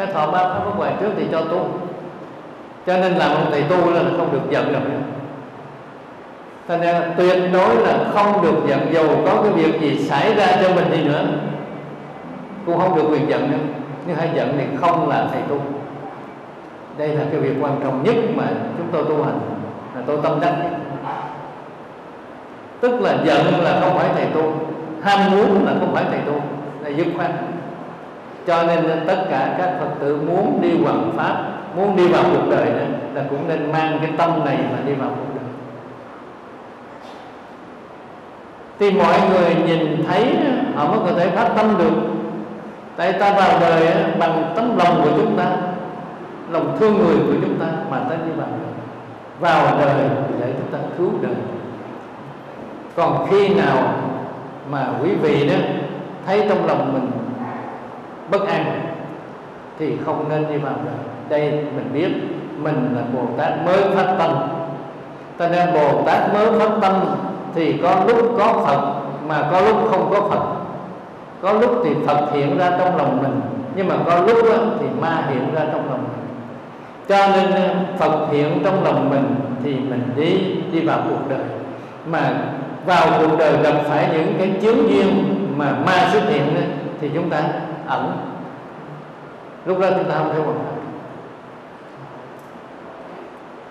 cái thọ ba pháp bất hoại trước thì cho tu. Cho nên làm ông thầy tu là không được giận được cho nên tuyệt đối là không được giận. Dầu có cái việc gì xảy ra cho mình đi nữa, cũng không được quyền giận nữa nhưng hãy giận thì không là thầy tu. Đây là cái việc quan trọng nhất mà chúng tôi tu hành, là tôi tâm đắc. Nhất tức là giận là không phải thầy tu, ham muốn là không phải thầy tu, là dứt khoát cho nên tất cả các phật tử muốn đi hoằng pháp, muốn đi vào cuộc đời đó, là cũng nên mang cái tâm này mà đi vào cuộc đời. Thì mọi người nhìn thấy họ mới có thể phát tâm được. Tại ta vào đời bằng tấm lòng của chúng ta, lòng thương người của chúng ta mà ta đi vào đời. Vào đời để chúng ta cứu đời. Còn khi nào mà quý vị đó thấy trong lòng mình bất an thì không nên đi vào đời. Đây mình biết, mình là bồ tát mới phát tâm. Cho nên bồ tát mới phát tâm thì có lúc có phật, mà có lúc không có phật. Có lúc thì phật hiện ra trong lòng mình, nhưng mà có lúc thì ma hiện ra trong lòng mình. Cho nên ờ, phật hiện trong lòng mình thì mình đi đi vào cuộc đời. Mà vào cuộc đời gặp phải những cái chướng duyên mà ma xuất hiện thì chúng ta ẩn. Lúc đó chúng ta không thể hoàn thành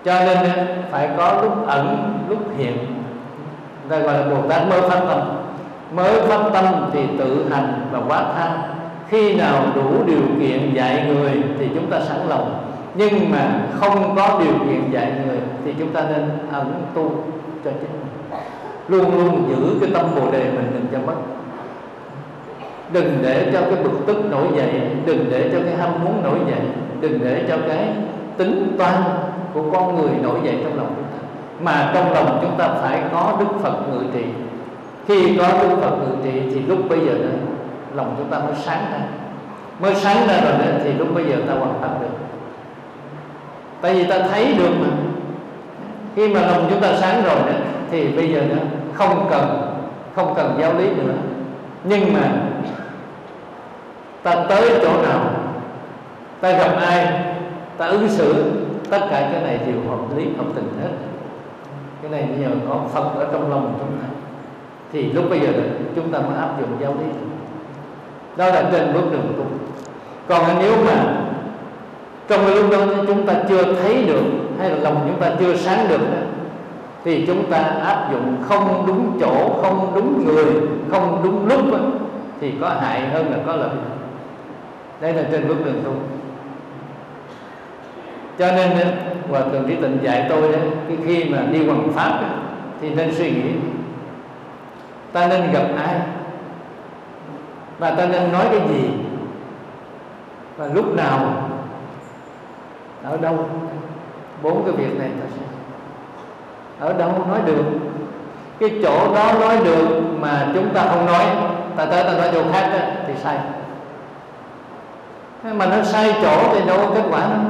cho nên phải có lúc ẩn, lúc hiện. Ta gọi là bồ tát mới phát tâm. Mới phát tâm thì tự hành và quá tha. Khi nào đủ điều kiện dạy người thì chúng ta sẵn lòng. Nhưng mà không có điều kiện dạy người thì chúng ta nên ẩn tu cho chính mình. Luôn luôn giữ cái tâm bồ đề mình đừng cho mất đừng để cho cái bực tức nổi dậy đừng để cho cái ham muốn nổi dậy đừng để cho cái tính toan của con người nổi dậy trong lòng chúng ta. Mà trong lòng chúng ta phải có đức phật ngự trị. Khi có đức phật ngự trị thì lúc bây giờ đó lòng chúng ta mới sáng ra. Mới sáng ra rồi đó, thì lúc bây giờ ta hoàn thành được. Tại vì ta thấy được mà. Khi mà lòng chúng ta sáng rồi đó thì bây giờ đó không cần không cần giáo lý nữa. Nhưng mà ta tới chỗ nào? Ta gặp ai? Ta ứng xử? Tất cả cái này đều hợp lý hợp tình hết. Cái này nhờ có phật ở trong lòng chúng ta. Thì lúc bây giờ chúng ta mới áp dụng giáo lý. Đó là trên bước đường tu. Còn nếu mà trong cái lúc đó chúng ta chưa thấy được hay là lòng chúng ta chưa sáng được đó, thì chúng ta áp dụng không đúng chỗ không đúng người không đúng lúc đó, thì có hại hơn là có lợi đây là trên bước đường tu. Cho nên hòa thượng trí tịnh dạy tôi đấy khi mà đi hoàng pháp thì nên suy nghĩ ta nên gặp ai? Và ta nên nói cái gì? Và lúc nào? Ở đâu? Bốn cái việc này ta sẽ ở đâu nói được? Cái chỗ đó nói được mà chúng ta không nói ta tới ta nói chỗ khác đó, thì sai mà nó sai chỗ thì đâu có kết quả đâu.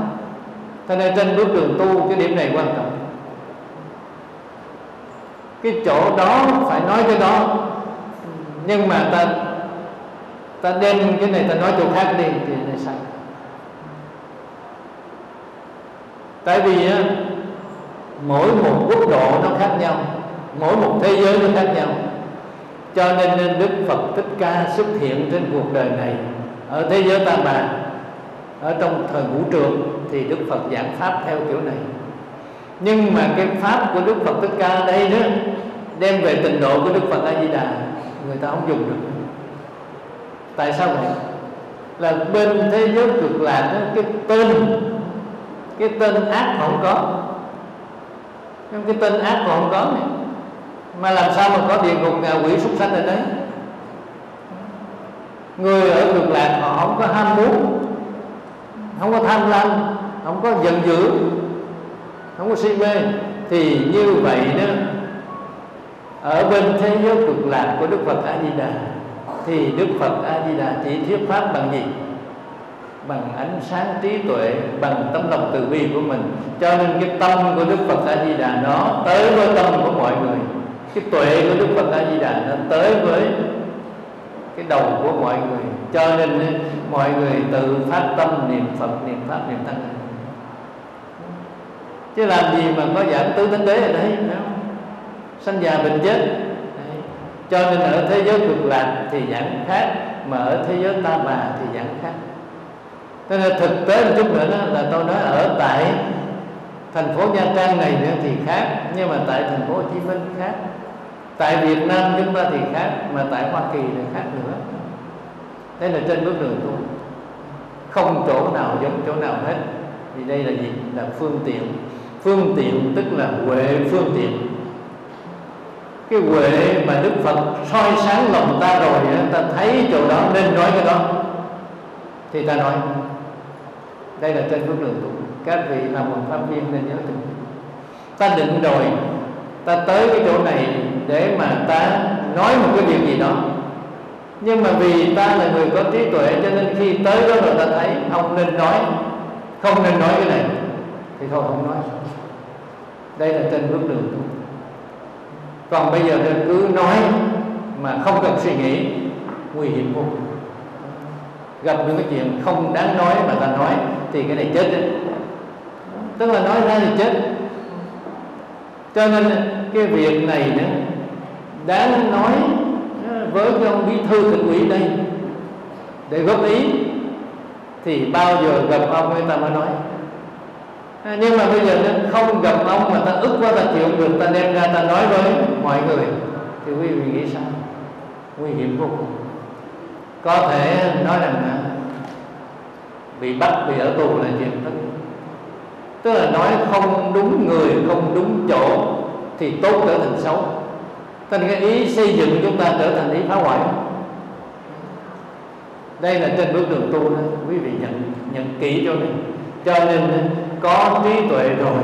Cho nên trên bước đường tu cái điểm này quan trọng. Cái chỗ đó phải nói cái đó. Nhưng mà ta ta đem cái này ta nói chỗ khác đi thì này sai. Tại vì á, mỗi một quốc độ nó khác nhau mỗi một thế giới nó khác nhau. Cho nên nên đức phật thích ca xuất hiện trên cuộc đời này ở thế giới tam bà ở trong thời ngũ trường thì đức phật giảng pháp theo kiểu này. Nhưng mà cái pháp của đức phật thích ca đây đó đem về trình độ của đức phật a di đà người ta không dùng được. Tại sao vậy? Là bên thế giới cực lạc đó, cái tên cái tên ác không có. Nhưng cái tên ác còn không có này. mà làm sao mà có địa ngục ngạ quỷ súc sanh ở đấy? Người ở cực lạc họ không có ham muốn, không có tham lam, không có giận dữ, không có si mê. Thì như vậy đó, ở bên thế giới cực lạc của đức phật a di đà thì đức phật a di đà chỉ thuyết pháp bằng gì? Bằng ánh sáng trí tuệ, bằng tấm lòng từ bi của mình. Cho nên cái tâm của đức phật a di đà nó tới với tâm của mọi người. Cái tuệ của đức phật a di đà nó tới với cái đầu của mọi người. Cho nên eh, mọi người tự phát tâm niệm phật, niệm pháp, niệm tăng chứ làm gì mà có giảng tứ thánh đế ở đây, phải không? Sanh già bệnh chết. Cho nên ở thế giới cực lạc thì giảng khác, mà ở thế giới ta bà thì giảng khác. Cho nên thực tế một chút nữa đó là tôi nói ở tại thành phố Nha Trang này nữa thì khác, nhưng mà tại thành phố Hồ Chí Minh khác tại Việt Nam chúng ta thì khác, mà tại Hoa Kỳ thì khác nữa. Đây là trên bước đường tu. Không chỗ nào giống chỗ nào hết. Vì đây là gì? Là phương tiện. Phương tiện tức là huệ phương tiện. Cái huệ mà đức phật soi sáng lòng ta rồi ta thấy chỗ đó nên nói cái đó. Thì ta nói, đây là trên bước đường tu. Các vị là một pháp viên nên nhớ được ta định rồi, ta tới cái chỗ này để mà ta nói một cái việc gì đó. Nhưng mà vì ta là người có trí tuệ cho nên khi tới đó rồi ta thấy ông nên nói, không nên nói cái này. Thì thôi, không nói. Đây là trên bước đường. Tu còn bây giờ thì cứ nói mà không cần suy nghĩ, nguy hiểm vô cùng. Gặp những cái chuyện không đáng nói mà ta nói thì cái này chết đấy. Tức là nói ra thì chết. Cho nên cái việc này nữa đã nói ờ, với cái ông bí thư tỉnh ủy đây để góp ý thì bao giờ gặp ông người ta mới nói. À, nhưng mà bây giờ không gặp ông mà ta ức quá ta chịu được ta đem ra ta nói với mọi người thì quý vị nghĩ sao? Nguy hiểm vô cùng. Có thể nói rằng là bị bắt bị ở tù là chuyện tất tức là nói không đúng người không đúng chỗ thì tốt trở thành xấu thành cái ý xây dựng chúng ta trở thành ý phá hoại. Đây là trên bước đường tu đó, quý vị nhận nhận kỹ cho mình. Cho nên có trí tuệ rồi,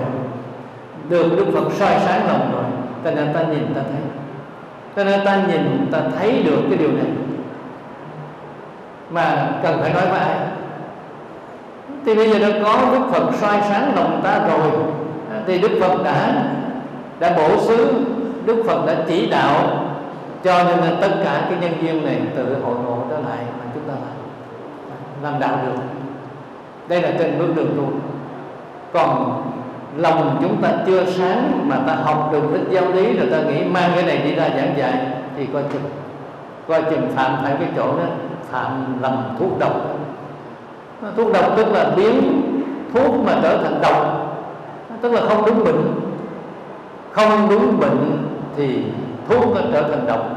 được đức phật soi sáng lòng rồi, cho nên ta nhìn ta thấy. Cho nên ta nhìn, ta thấy được cái điều này. Mà cần phải nói với ai? Thì bây giờ đã có đức phật soi sáng lòng ta rồi, thì đức phật đã đã bổ xứ đức phật đã chỉ đạo cho nên tất cả cái nhân duyên này tự hội ngộ trở lại mà chúng ta làm làm đạo được. Đây là trên bước đường tu. Còn lòng chúng ta chưa sáng mà ta học được ít giáo lý rồi ta nghĩ mang cái này đi ra giảng dạy thì coi chừng coi chừng phạm phải cái chỗ đó, phạm lầm thuốc độc. Thuốc độc tức là biến thuốc mà trở thành độc, tức là không đúng bệnh, không đúng bệnh thì thuốc nó trở thành độc.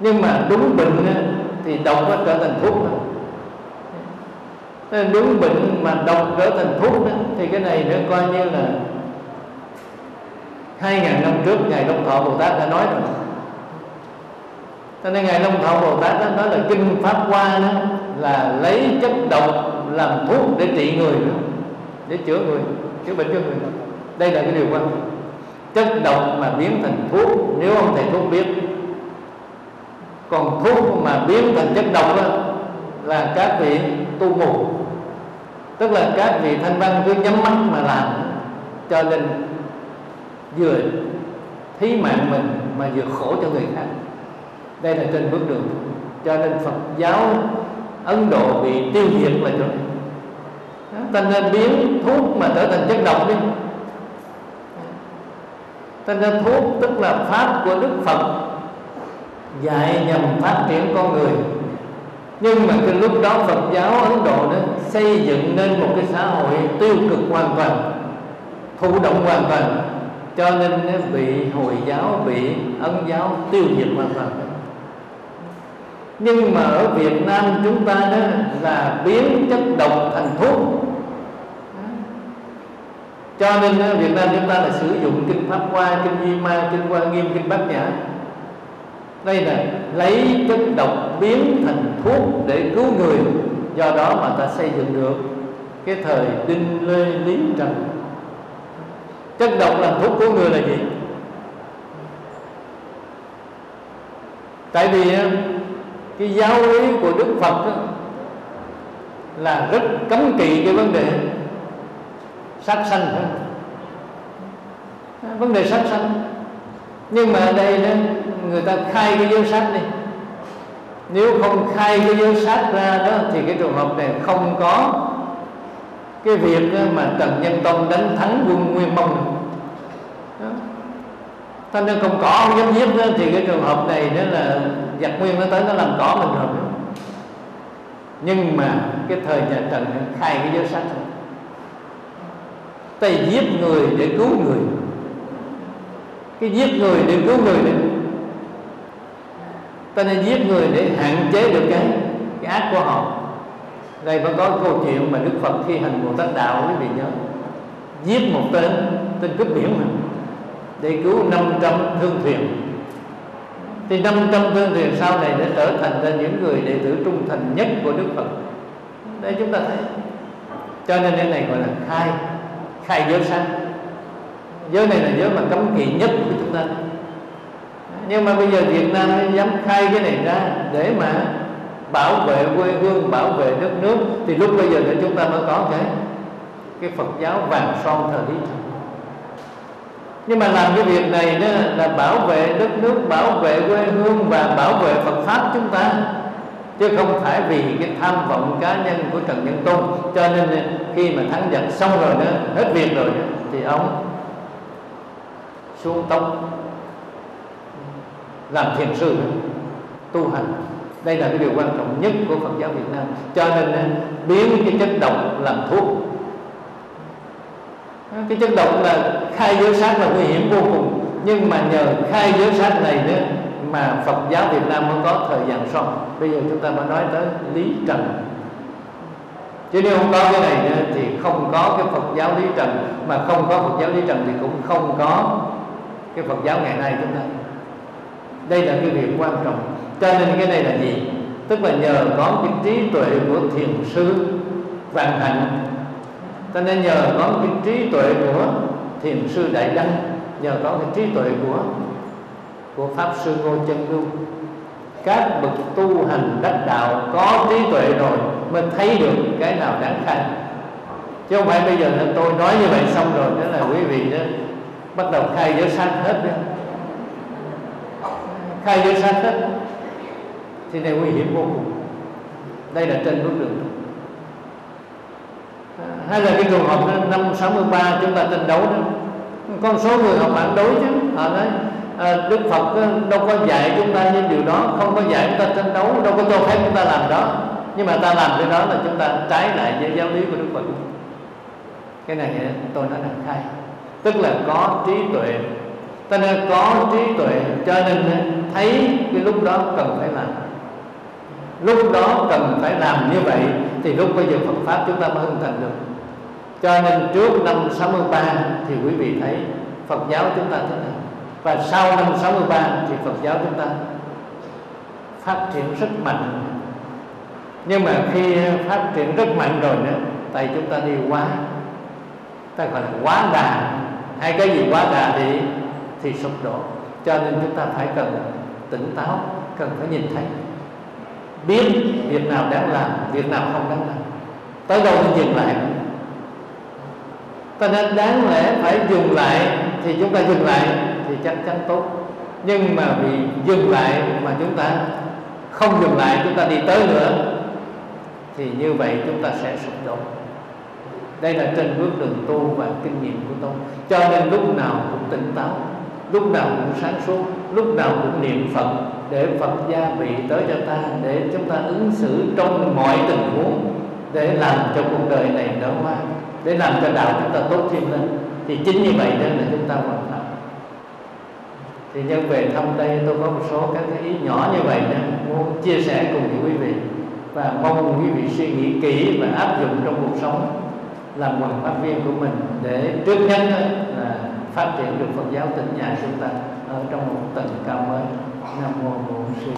Nhưng mà đúng bệnh thì độc nó trở thành thuốc nên đúng bệnh mà độc trở thành thuốc đó, thì cái này nó coi như là hai ngàn năm trước ngài long thọ bồ tát đã nói rồi. Cho nên ngài long thọ bồ tát đã nói là kinh pháp hoa đó là lấy chất độc làm thuốc để trị người đó, để chữa người chữa bệnh cho người. Đây là cái điều quan trọng chất độc mà biến thành thuốc nếu ông thầy thuốc biết. Còn thuốc mà biến thành chất độc đó, là các vị tu mù tức là các vị thanh văn cứ nhắm mắt mà làm cho nên vừa thí mạng mình mà vừa khổ cho người khác. Đây là trên bước đường. Cho nên Phật giáo Ấn Độ bị tiêu diệt là chỗ này ta nên biến thuốc mà trở thành chất độc đi. Cho nên thuốc tức là pháp của Đức Phật dạy nhằm phát triển con người. Nhưng mà cái lúc đó Phật giáo Ấn Độ đó xây dựng nên một cái xã hội tiêu cực hoàn toàn, thụ động hoàn toàn, cho nên nó bị hồi giáo, bị ấn giáo tiêu diệt hoàn toàn. Nhưng mà ở Việt Nam chúng ta đó là biến chất độc thành thuốc cho nên ờ, Việt Nam chúng ta là sử dụng kinh Pháp Hoa, kinh Duy Ma, kinh Hoa Nghiêm, kinh Bát Nhã. Đây là lấy chất độc biến thành thuốc để cứu người. Do đó mà ta xây dựng được cái thời đinh lê lý trần. Chất độc làm thuốc cứu người là gì? Tại vì ờ, cái giáo lý của đức phật ờ, là rất cấm kỵ cái vấn đề sát sanh vấn đề sát sanh. Nhưng mà ở đây đó người ta khai cái giới sát đi. Nếu không khai cái giới sát ra đó thì cái trường hợp này không có cái việc mà trần nhân tông đánh thắng quân nguyên mông. Ta nên không có không dám giết đó, thì cái trường hợp này đó là giặc nguyên nó tới nó làm cỏ mình rồi. Nhưng mà cái thời nhà trần khai cái giới sách tay giết người để cứu người. Cái giết người để cứu người này, ta nên giết người để hạn chế được cái cái ác của họ. Đây vẫn có câu chuyện mà đức phật khi hành bồ tát đạo, quý vị nhớ. Giết một tên tên cướp biển mà, để cứu 500 thương thuyền. Thì 500 thương thuyền sau này đã trở thành ra những người đệ tử trung thành nhất của đức phật. Đây chúng ta thấy. Cho nên cái này gọi là khai khai giới sanh. Giới này là giới mà cấm kỵ nhất của chúng ta. Nhưng mà bây giờ Việt Nam mới dám khai cái này ra để mà bảo vệ quê hương, bảo vệ đất nước, thì lúc bây giờ thì chúng ta mới có cái cái Phật giáo vàng son thời lý. Nhưng mà làm cái việc này đó là bảo vệ đất nước, bảo vệ quê hương và bảo vệ Phật pháp chúng ta chứ không phải vì cái tham vọng cá nhân của Trần Nhân Tôn. Cho nên khi mà thắng giặc xong rồi đó hết việc rồi đó, thì ông xuống tông làm thiền sư tu hành. Đây là cái điều quan trọng nhất của Phật giáo Việt Nam. Cho nên biến cái chất độc làm thuốc. Cái chất độc là khai giới sát là nguy hiểm vô cùng. Nhưng mà nhờ khai giới sát này nữa mà Phật giáo Việt Nam mới có thời gian son bây giờ chúng ta mới nói tới lý trần. Chứ nếu không có cái này thì không có cái Phật giáo lý trần. Mà không có Phật giáo lý trần thì cũng không có cái Phật giáo ngày nay chúng ta. Đây là cái việc quan trọng. Cho nên cái này là gì? Tức là nhờ có cái trí tuệ của thiền sư vạn hạnh. Cho nên nhờ có cái trí tuệ của thiền sư đại đăng, nhờ có cái trí tuệ của của pháp sư ngô chân lưu các bậc tu hành đắc đạo có trí tuệ rồi mới thấy được cái nào đáng khen chứ không phải bây giờ là tôi nói như vậy xong rồi đó là quý vị đó bắt đầu khai giới sanh hết đó. Khai giới sanh hết. Thì này nguy hiểm vô cùng. Đây là trên bước đường hay là cái trường hợp năm 63 chúng ta tranh đấu đó. Con số người họ phản đối chứ, họ nói à, Đức Phật ờ, đâu có dạy chúng ta những điều đó không có dạy chúng ta tranh đấu đâu có cho phép chúng ta làm đó. Nhưng mà ta làm cái đó là chúng ta trái lại với giáo lý của Đức Phật. Cái này ờ, tôi nói là khai tức là có trí tuệ. Ta nên có trí tuệ cho nên thấy cái lúc đó cần phải làm. Lúc đó cần phải làm như vậy thì lúc bây giờ Phật pháp chúng ta mới hưng thành được. Cho nên trước năm 63 thì quý vị thấy Phật giáo chúng ta thế nào? Và sau năm 63 thì Phật giáo chúng ta phát triển rất mạnh. Nhưng mà khi phát triển rất mạnh rồi nữa, tại chúng ta đi quá, ta gọi là quá đà. Hay cái gì quá đà thì thì sụp đổ. Cho nên chúng ta phải cần tỉnh táo, cần phải nhìn thấy. Biết việc nào đáng làm, việc nào không đáng làm. Tới đâu thì dừng lại? Cho nên đáng lẽ phải dừng lại thì chúng ta dừng lại thì chắc chắn tốt. Nhưng mà vì dừng lại mà chúng ta không dừng lại, chúng ta đi tới nữa, thì như vậy chúng ta sẽ sụp đổ. Đây là trên bước đường tu và kinh nghiệm của tôi. Cho nên lúc nào cũng tỉnh táo, lúc nào cũng sáng suốt, lúc nào cũng niệm phật để phật gia bị tới cho ta, để chúng ta ứng xử trong mọi tình huống, để làm cho cuộc đời này nở hoa, để làm cho đạo chúng ta tốt thêm lên thì chính như vậy nên là chúng ta hoàn thành. Thì nhân về thăm đây tôi có một số các cái ý nhỏ như vậy nên muốn chia sẻ cùng với quý vị. Và mong quý vị suy nghĩ kỹ và áp dụng trong cuộc sống làm hoàng pháp viên của mình để trước nhất là phát triển được Phật giáo tỉnh nhà chúng ta ở trong một tầng cao mới. Nam mô Bổn Sư.